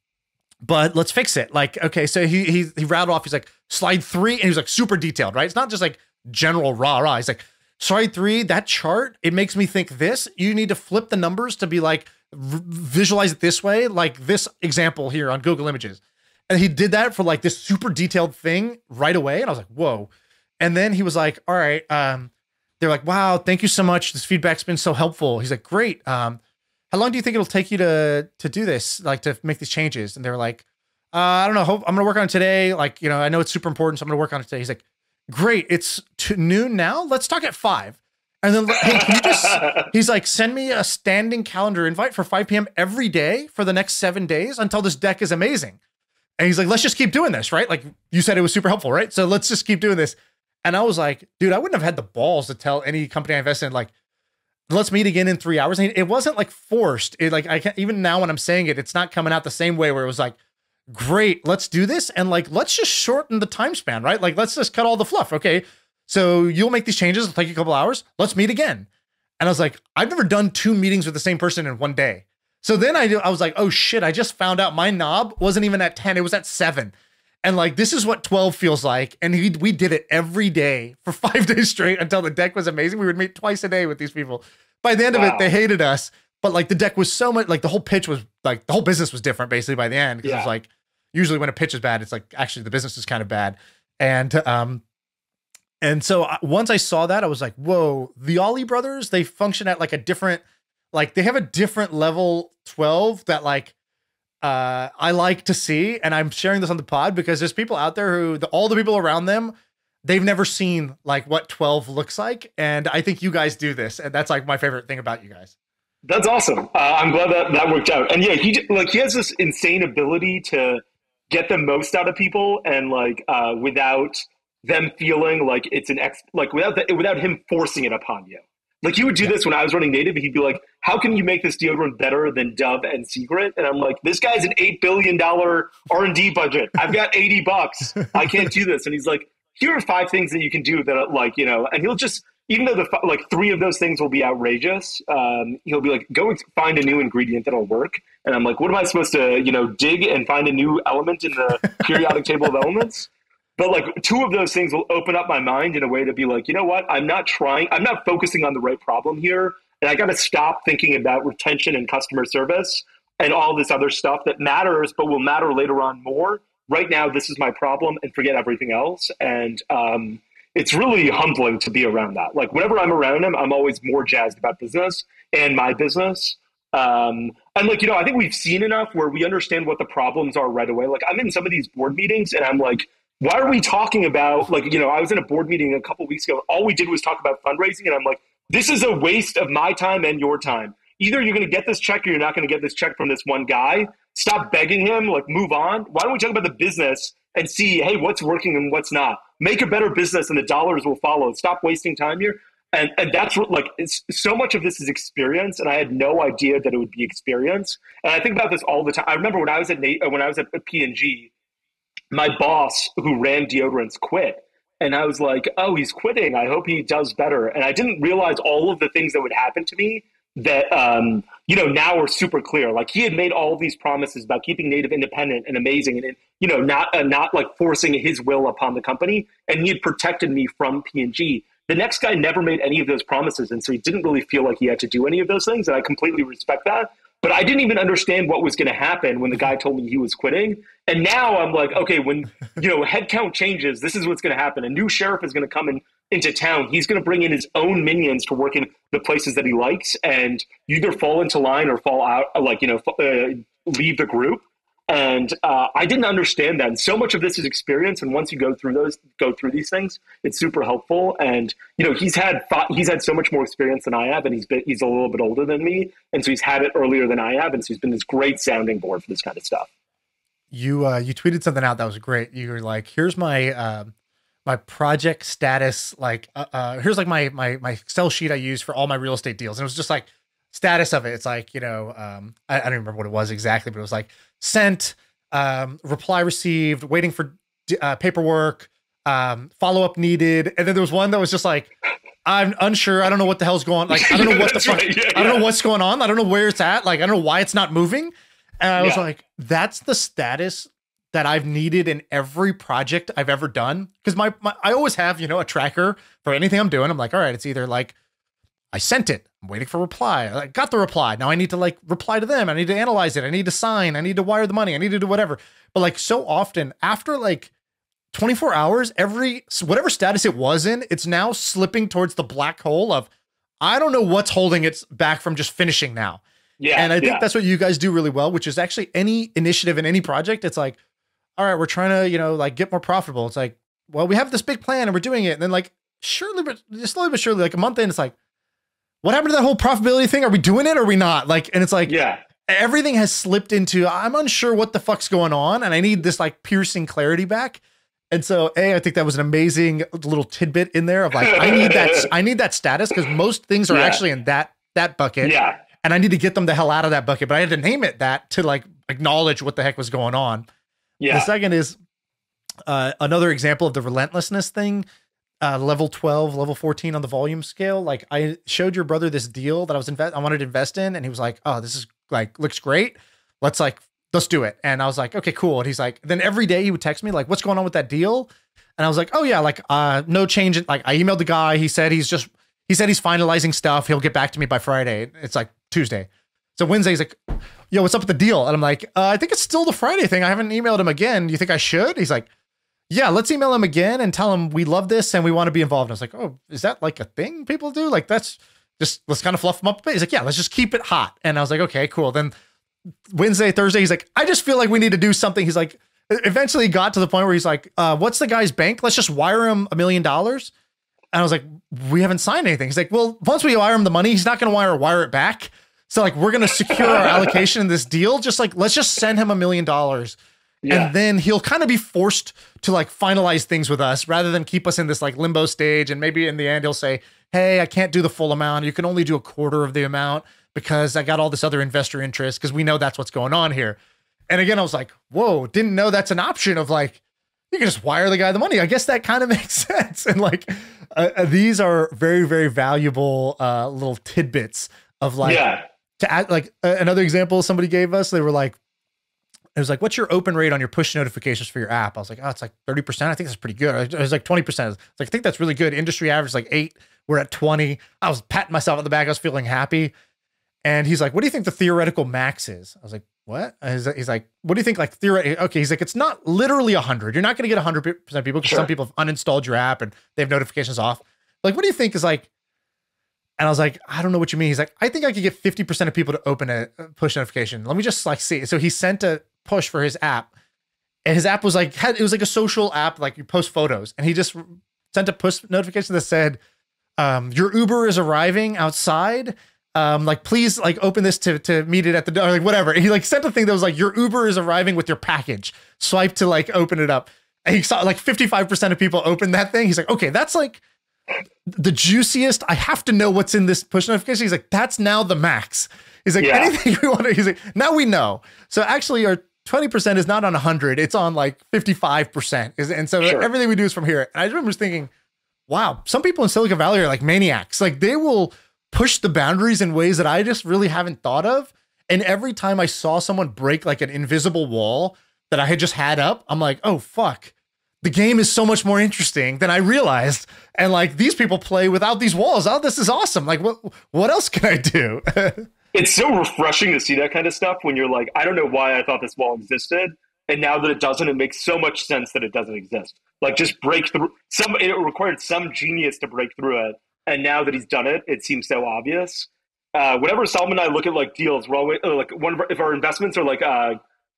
Speaker 1: but let's fix it. Like, okay, so he he he rattled off. He's like, slide three, and he's like super detailed, right? It's not just like general rah rah. He's like, slide three, that chart, it makes me think this. You need to flip the numbers to be like visualize it this way, like this example here on Google Images. And he did that for like this super detailed thing right away. And I was like, whoa. And then he was like, all right, um, they're like, wow, thank you so much. This feedback's been so helpful. He's like, great. Um, how long do you think it'll take you to to do this, like to make these changes? And they're like, uh, I don't know. Hope I'm gonna work on it today. Like, you know, I know it's super important, so I'm gonna work on it today. He's like, great. It's to noon now. Let's talk at five. And then hey, can you just? He's like, send me a standing calendar invite for 5 p.m. every day for the next seven days until this deck is amazing. And he's like, let's just keep doing this, right? Like you said, it was super helpful, right? So let's just keep doing this. And I was like, dude, I wouldn't have had the balls to tell any company I invested in, like, let's meet again in three hours. It wasn't like forced. It like I can't even now when I'm saying it, it's not coming out the same way where it was like, great, let's do this. And like, let's just shorten the time span, right? Like, let's just cut all the fluff. Okay. So you'll make these changes, it'll take a couple hours. Let's meet again. And I was like, I've never done two meetings with the same person in one day. So then I, I was like, oh shit, I just found out my knob wasn't even at 10, it was at seven. And like, this is what 12 feels like. And he, we did it every day for five days straight until the deck was amazing. We would meet twice a day with these people. By the end of it, they hated us. But like the deck was so much, like the whole pitch was like, the whole business was different basically by the end. Because
Speaker 2: Yeah.
Speaker 1: it's like, usually when a pitch is bad, it's like, actually the business is kind of bad. And, um, and so I- once I saw that, I was like, whoa, the Ali brothers, they function at like a different, like they have a different level 12 that like uh I like to see. And I'm sharing this on the pod because there's people out there who the, all the people around them, they've never seen like what 12 looks like. And I think you guys do this. And that's like my favorite thing about you guys.
Speaker 2: That's awesome. Uh, I'm glad that that worked out. And yeah, he like he has this insane ability to get the most out of people, and like uh, without them feeling like it's an ex, like without the, without him forcing it upon you. Like he would do this when I was running native. He'd be like, "How can you make this deodorant better than Dove and Secret?" And I'm like, "This guy's an eight billion dollar R and D budget. I've got eighty bucks. I can't do this." And he's like, "Here are five things that you can do that, like you know." And he'll just even though the like three of those things will be outrageous, um, he'll be like, "Go find a new ingredient that'll work." And I'm like, "What am I supposed to, you know, dig and find a new element in the periodic table of elements?" But like two of those things will open up my mind in a way to be like, you know what? I'm not trying. I'm not focusing on the right problem here, and I got to stop thinking about retention and customer service and all this other stuff that matters, but will matter later on more. Right now, this is my problem, and forget everything else. And um, it's really humbling to be around that. Like whenever I'm around him, I'm always more jazzed about business and my business. Um, and like you know, I think we've seen enough where we understand what the problems are right away. Like I'm in some of these board meetings, and I'm like, why are we talking about like you know? I was in a board meeting a couple weeks ago. All we did was talk about fundraising, and I'm like, this is a waste of my time and your time. Either you're going to get this check or you're not going to get this check from this one guy. Stop begging him. Like move on. Why don't we talk about the business and see, hey, what's working and what's not? Make a better business, and the dollars will follow. Stop wasting time here. And, and that's what like it's so much of this is experience and i had no idea that it would be experience and i think about this all the time i remember when i was at when i was at p&g my boss who ran deodorants quit and i was like oh he's quitting i hope he does better and i didn't realize all of the things that would happen to me that um, you know now are super clear. Like he had made all these promises about keeping Native independent and amazing, and you know not uh, not like forcing his will upon the company, and he had protected me from P&G. The next guy never made any of those promises, and so he didn't really feel like he had to do any of those things, and I completely respect that. But I didn't even understand what was going to happen when the guy told me he was quitting. And now I'm like, okay, when you know headcount changes, this is what's going to happen. A new sheriff is going to come in into town, he's going to bring in his own minions to work in the places that he likes, and either fall into line or fall out, like you know, uh, leave the group. And uh, I didn't understand that. And so much of this is experience, and once you go through those, go through these things, it's super helpful. And you know, he's had he's had so much more experience than I have, and he's been he's a little bit older than me, and so he's had it earlier than I have, and so he's been this great sounding board for this kind of stuff.
Speaker 1: You uh, you tweeted something out that was great. You were like, "Here's my." Uh my project status like uh, uh, here's like my my my excel sheet i use for all my real estate deals and it was just like status of it it's like you know um i, I don't remember what it was exactly but it was like sent um reply received waiting for uh, paperwork um follow up needed. And then there was one that was just like i'm unsure. I don't know what the hell's going on. Like i don't know what the fuck right. yeah, i don't know what's going on. I don't know where it's at. Like i don't know why it's not moving. And i was like that's the status that I've needed in every project I've ever done. Because my, my I always have, you know, a tracker for anything I'm doing. I'm like, all right, it's either like I sent it, I'm waiting for reply. I got the reply. Now I need to like reply to them. I need to analyze it. I need to sign. I need to wire the money. I need to do whatever. But like so often after like 24 hours, every whatever status it was in, it's now slipping towards the black hole of I don't know what's holding it back from just finishing now. Yeah. And I think yeah. that's what you guys do really well, which is actually any initiative in any project. It's like, all right, we're trying to, you know, like get more profitable. It's like, well, we have this big plan and we're doing it. And then like surely, but slowly but surely, like a month in, it's like, what happened to that whole profitability thing? Are we doing it or are we not? Like, and it's like,
Speaker 2: yeah,
Speaker 1: everything has slipped into, I'm unsure what the fuck's going on. And I need this like piercing clarity back. And so, A, I think that was an amazing little tidbit in there of like, I need that, I need that status because most things are yeah. actually in that, that bucket.
Speaker 2: Yeah.
Speaker 1: And I need to get them the hell out of that bucket. But I had to name it that to like acknowledge what the heck was going on.
Speaker 2: Yeah.
Speaker 1: The second is uh, another example of the relentlessness thing. Uh, level 12, level 14 on the volume scale. Like I showed your brother this deal that I was invest I wanted to invest in, and he was like, Oh, this is like looks great. Let's like let's do it. And I was like, okay, cool. And he's like, then every day he would text me, like, what's going on with that deal? And I was like, oh yeah, like uh no change. Like I emailed the guy. He said he's just he said he's finalizing stuff. He'll get back to me by Friday. It's like Tuesday. So Wednesday, he's like, yo, what's up with the deal? And I'm like, uh, I think it's still the Friday thing. I haven't emailed him again. Do you think I should? He's like, yeah, let's email him again and tell him we love this and we want to be involved. And I was like, oh, is that like a thing people do? Like, that's just, let's kind of fluff him up a bit. He's like, yeah, let's just keep it hot. And I was like, okay, cool. Then Wednesday, Thursday, he's like, I just feel like we need to do something. He's like, eventually got to the point where he's like, uh, what's the guy's bank? Let's just wire him a million dollars. And I was like, we haven't signed anything. He's like, well, once we wire him the money, he's not going to wire wire it back. So like we're gonna secure our allocation in this deal. Just like let's just send him a million dollars. Yeah. And then he'll kind of be forced to like finalize things with us rather than keep us in this like limbo stage. And maybe in the end he'll say, Hey, I can't do the full amount. You can only do a quarter of the amount because I got all this other investor interest because we know that's what's going on here. And again, I was like, whoa, didn't know that's an option of like, you can just wire the guy the money. I guess that kind of makes sense. And like, uh, uh, these are very, very valuable uh, little tidbits of like,
Speaker 2: yeah
Speaker 1: to add like uh, another example somebody gave us, they were like, it was like, what's your open rate on your push notifications for your app? I was like, oh, it's like 30%. I think that's pretty good. It was like 20%. I was like, I think that's really good. Industry average like eight. We're at 20. I was patting myself on the back. I was feeling happy. And he's like, what do you think the theoretical max is? I was like, what? He's like, what do you think? Like theoretically, okay. He's like, it's not literally hundred. You're not going to get hundred percent people because sure. some people have uninstalled your app and they have notifications off. Like, what do you think is like and I was like, I don't know what you mean. He's like, I think I could get 50% of people to open a push notification. Let me just like see. So he sent a push for his app. And his app was like, had, it was like a social app, like you post photos. And he just sent a push notification that said, um, your Uber is arriving outside. Um, like please like open this to to meet it at the door, like whatever. And he like sent a thing that was like, your Uber is arriving with your package. Swipe to like open it up. And he saw like 55% of people open that thing. He's like, okay, that's like the juiciest. I have to know what's in this push notification. He's like, that's now the max. He's like, yeah. anything we want to. He's like, now we know. So actually, our 20% is not on 100, it's on like 55%. And so sure. everything we do is from here. And I remember thinking, wow, some people in Silicon Valley are like maniacs. Like they will push the boundaries in ways that I just really haven't thought of. And every time I saw someone break like an invisible wall that I had just had up, I'm like, oh, fuck. The game is so much more interesting than I realized. And like these people play without these walls. Oh, this is awesome. Like, what what else can I do?
Speaker 2: it's so refreshing to see that kind of stuff when you're like, I don't know why I thought this wall existed. And now that it doesn't, it makes so much sense that it doesn't exist. Like just break through some it required some genius to break through it. And now that he's done it, it seems so obvious. Uh, whenever Suleman and I look at like deals, we're always like one of our, if our investments are like uh,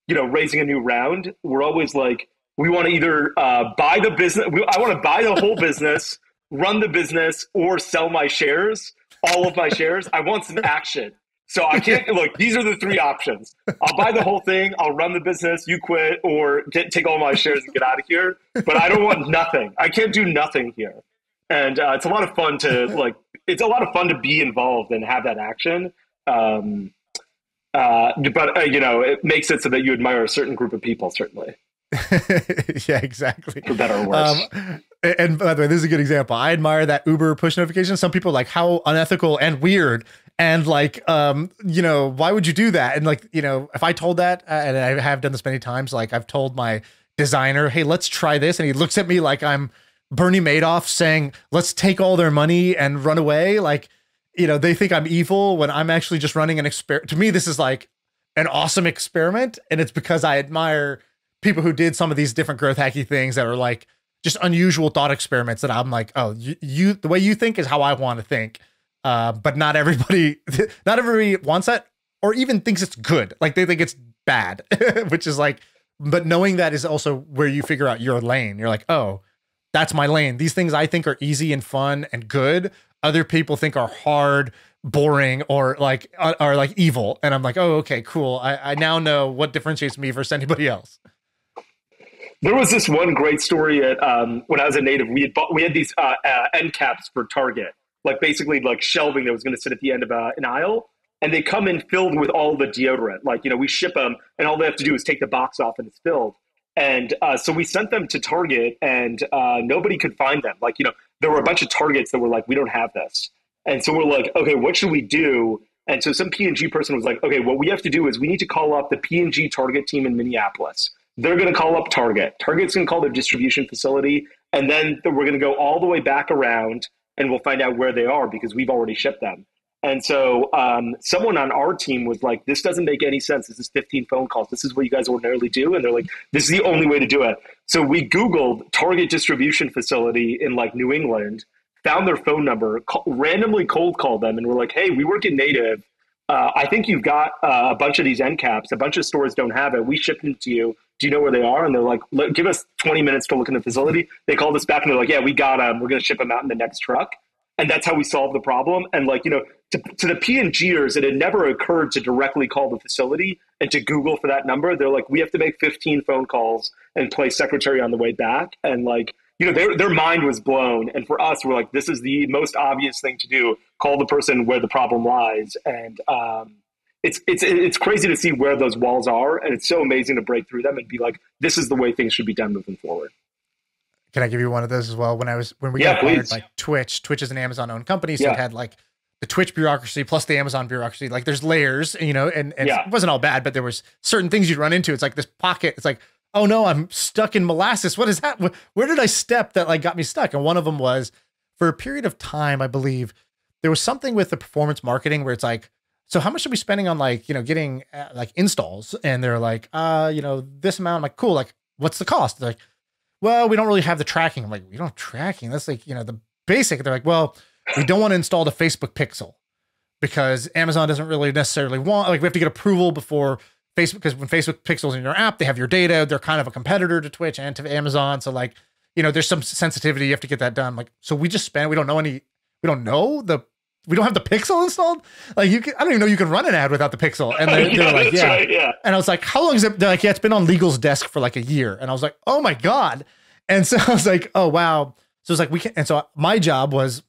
Speaker 2: you know raising a new round, we're always like we want to either uh, buy the business. We, I want to buy the whole business, run the business, or sell my shares, all of my shares. I want some action. So I can't look. These are the three options. I'll buy the whole thing. I'll run the business. You quit, or get, take all my shares and get out of here. But I don't want nothing. I can't do nothing here. And uh, it's a lot of fun to like. It's a lot of fun to be involved and have that action. Um, uh, but uh, you know, it makes it so that you admire a certain group of people. Certainly.
Speaker 1: yeah, exactly.
Speaker 2: For better or worse. Um,
Speaker 1: and by the way, this is a good example. I admire that Uber push notification. Some people like how unethical and weird and like um you know why would you do that? And like you know if i told that uh, and i have done this many times like i've told my designer hey let's try this and he looks at me like i'm bernie madoff saying let's take all their money and run away. Like you know they think i'm evil when i'm actually just running an experiment to me this is like an awesome experiment and it's because i admire people who did some of these different growth hacky things that are like just unusual thought experiments that i'm like oh you, you the way you think is how i want to think uh, but not everybody, not everybody wants that or even thinks it's good. Like they think it's bad, which is like, but knowing that is also where you figure out your lane. You're like, oh, that's my lane. These things I think are easy and fun and good. Other people think are hard, boring, or like are, are like evil. And I'm like, oh, okay, cool. I, I now know what differentiates me versus anybody else.
Speaker 2: There was this one great story at um, when I was a native. We had bought, we had these uh, uh, end caps for Target, like basically like shelving that was going to sit at the end of a, an aisle. And they come in filled with all the deodorant. Like, you know, we ship them and all they have to do is take the box off and it's filled. And uh, so we sent them to Target and uh, nobody could find them. Like, you know, there were a bunch of Targets that were like, we don't have this. And so we're like, okay, what should we do? And so some P&G person was like, okay, what we have to do is we need to call up the P&G Target team in Minneapolis. They're going to call up Target. Target's going to call their distribution facility. And then we're going to go all the way back around and we'll find out where they are because we've already shipped them. And so um, someone on our team was like, this doesn't make any sense. This is 15 phone calls. This is what you guys ordinarily do. And they're like, this is the only way to do it. So we Googled Target distribution facility in like New England, found their phone number, call, randomly cold called them, and we're like, hey, we work in native. Uh, I think you've got uh, a bunch of these end caps. A bunch of stores don't have it. We shipped them to you. Do you know where they are? And they're like, give us 20 minutes to look in the facility. They called us back and they're like, yeah, we got them. We're going to ship them out in the next truck. And that's how we solved the problem. And like, you know, to, to the P&Gers, it had never occurred to directly call the facility and to Google for that number. They're like, we have to make 15 phone calls and play secretary on the way back. And like, you know, their, their mind was blown. And for us, we're like, this is the most obvious thing to do. Call the person where the problem lies. And, um, it's it's it's crazy to see where those walls are, and it's so amazing to break through them and be like, this is the way things should be done moving forward.
Speaker 1: Can I give you one of those as well? When I was when we yeah, got acquired by Twitch, Twitch is an Amazon owned company, so yeah. it had like the Twitch bureaucracy plus the Amazon bureaucracy. Like there's layers, you know, and, and yeah. it wasn't all bad, but there was certain things you'd run into. It's like this pocket. It's like, oh no, I'm stuck in molasses. What is that? Where did I step that like got me stuck? And one of them was for a period of time, I believe there was something with the performance marketing where it's like, so how much are we spending on like you know getting uh, like installs? And they're like uh you know this amount. I'm like cool like what's the cost? They're like well we don't really have the tracking. I'm like we don't have tracking? That's like you know the basic. They're like well we don't want to install the facebook pixel because amazon doesn't really necessarily want like we have to get approval before facebook because when facebook pixels in your app they have your data. They're kind of a competitor to twitch and to amazon. So like you know there's some sensitivity. You have to get that done. Like so we just spend we don't know any we don't know the we don't have the pixel installed. Like you can, I don't even know you can run an ad without the pixel. And they're, yeah, they're like, yeah. Right, yeah. And I was like, how long is it? They're like, yeah, it's been on legal's desk for like a year. And I was like, oh my God. And so I was like, oh wow. So it's like we can and so my job was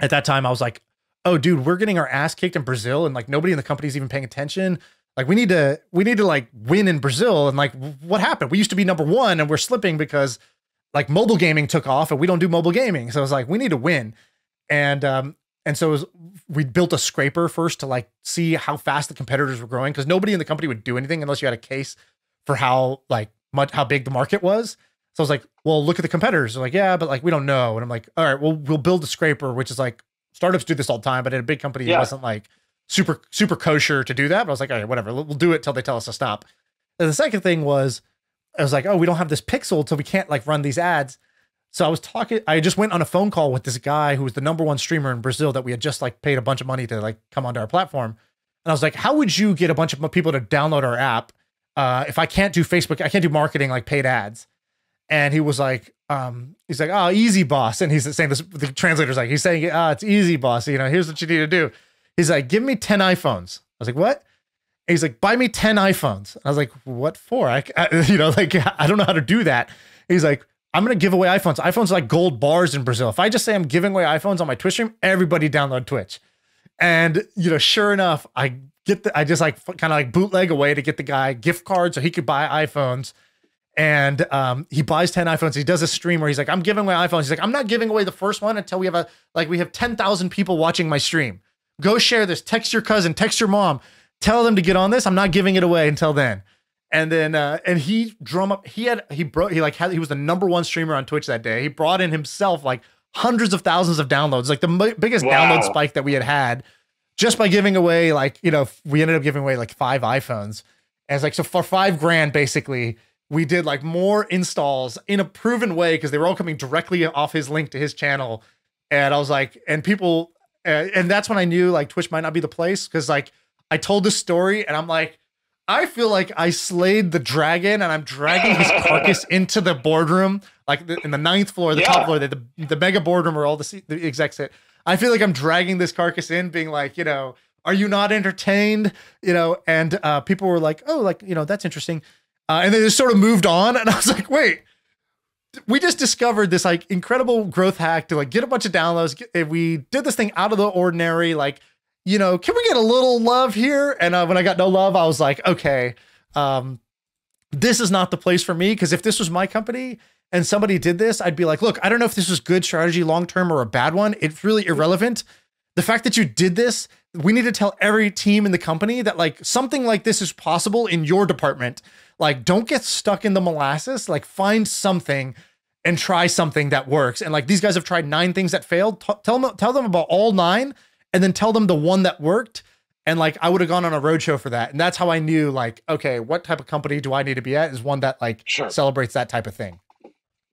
Speaker 1: at that time I was like, "Oh dude, we're getting our ass kicked in Brazil and like nobody in the company's even paying attention. Like we need to we need to like win in Brazil and like what happened? We used to be number 1 and we're slipping because like mobile gaming took off and we don't do mobile gaming. So I was like, we need to win. And um and so was, we built a scraper first to like see how fast the competitors were growing because nobody in the company would do anything unless you had a case for how like much how big the market was. So I was like, well, look at the competitors. They're like, yeah, but like we don't know. And I'm like, all right, well, we'll build a scraper, which is like startups do this all the time, but at a big company, yeah. it wasn't like super super kosher to do that. But I was like, all right, whatever, we'll do it till they tell us to stop. And the second thing was, I was like, oh, we don't have this pixel, so we can't like run these ads. So I was talking, I just went on a phone call with this guy who was the number one streamer in Brazil that we had just like paid a bunch of money to like come onto our platform. And I was like, how would you get a bunch of people to download our app uh, if I can't do Facebook, I can't do marketing like paid ads? And he was like, um, he's like, oh, easy boss. And he's saying this, the translator's like, he's saying, oh, it's easy boss. You know, here's what you need to do. He's like, give me 10 iPhones. I was like, what? And he's like, buy me 10 iPhones. I was like, what for? I, I, you know, like, I don't know how to do that. He's like, I'm to give away iPhones. iPhones are like gold bars in Brazil. If I just say I'm giving away iPhones on my Twitch stream, everybody download Twitch. And, you know, sure enough, I get the, I just like kind of like bootleg away to get the guy gift cards so he could buy iPhones. And um, he buys 10 iPhones. He does a stream where he's like, I'm giving away iPhones. He's like, I'm not giving away the first one until we have a, like, we have 10,000 people watching my stream. Go share this. Text your cousin, text your mom, tell them to get on this. I'm not giving it away until then and then uh and he drum up he had he brought he like had he was the number one streamer on twitch that day. He brought in himself like hundreds of thousands of downloads like the m- biggest wow. download spike that we had had just by giving away like you know we ended up giving away like five iphones. And it's like so for five grand basically we did like more installs in a proven way because they were all coming directly off his link to his channel. And i was like and people uh, and that's when i knew like twitch might not be the place because like i told this story and i'm like I feel like I slayed the dragon and I'm dragging his carcass into the boardroom, like the, in the ninth floor, the yeah. top floor, the, the, the mega boardroom where all the, the execs sit. I feel like I'm dragging this carcass in, being like, you know, are you not entertained? You know, and uh, people were like, oh, like, you know, that's interesting. Uh, and they just sort of moved on. And I was like, wait, we just discovered this like incredible growth hack to like get a bunch of downloads. We did this thing out of the ordinary, like, you know, can we get a little love here? And uh, when I got no love, I was like, okay, um, this is not the place for me. Because if this was my company and somebody did this, I'd be like, look, I don't know if this was good strategy long term or a bad one. It's really irrelevant. The fact that you did this, we need to tell every team in the company that like something like this is possible in your department. Like, don't get stuck in the molasses. Like, find something and try something that works. And like these guys have tried nine things that failed. T- tell them, tell them about all nine and then tell them the one that worked. And like I would have gone on a roadshow for that. And that's how I knew like, okay, what type of company do I need to be at is one that like sure. celebrates that type of thing.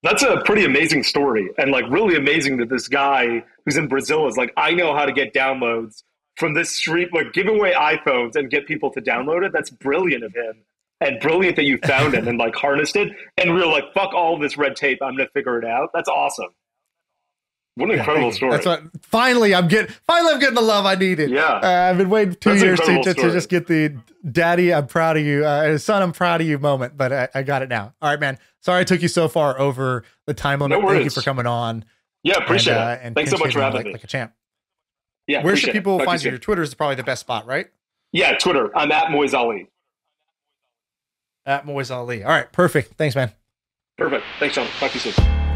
Speaker 2: That's a pretty amazing story. And like really amazing that this guy who's in Brazil is like, I know how to get downloads from this street, like giving away iPhones and get people to download it. That's brilliant of him. And brilliant that you found him and like harnessed it. And we are like, fuck all this red tape. I'm gonna figure it out. That's awesome. What an incredible yeah, story! That's what.
Speaker 1: Finally, I'm getting. Finally, I'm getting the love I needed.
Speaker 2: Yeah,
Speaker 1: uh, I've been waiting two That's years to, to, to, just get the daddy. I'm proud of you, uh, son. I'm proud of you moment, but I, I, got it now. All right, man. Sorry I took you so far over the time limit. No Thank you for coming on.
Speaker 2: Yeah, appreciate and, uh, it. And Thanks so much for having
Speaker 1: like,
Speaker 2: me.
Speaker 1: Like a champ.
Speaker 2: Yeah.
Speaker 1: Where should people find you? Your Twitter is probably the best spot, right?
Speaker 2: Yeah, Twitter. I'm at Moiz Ali.
Speaker 1: At Moiz Ali. All right, perfect. Thanks, man.
Speaker 2: Perfect. Thanks, Shaan. Talk to you soon.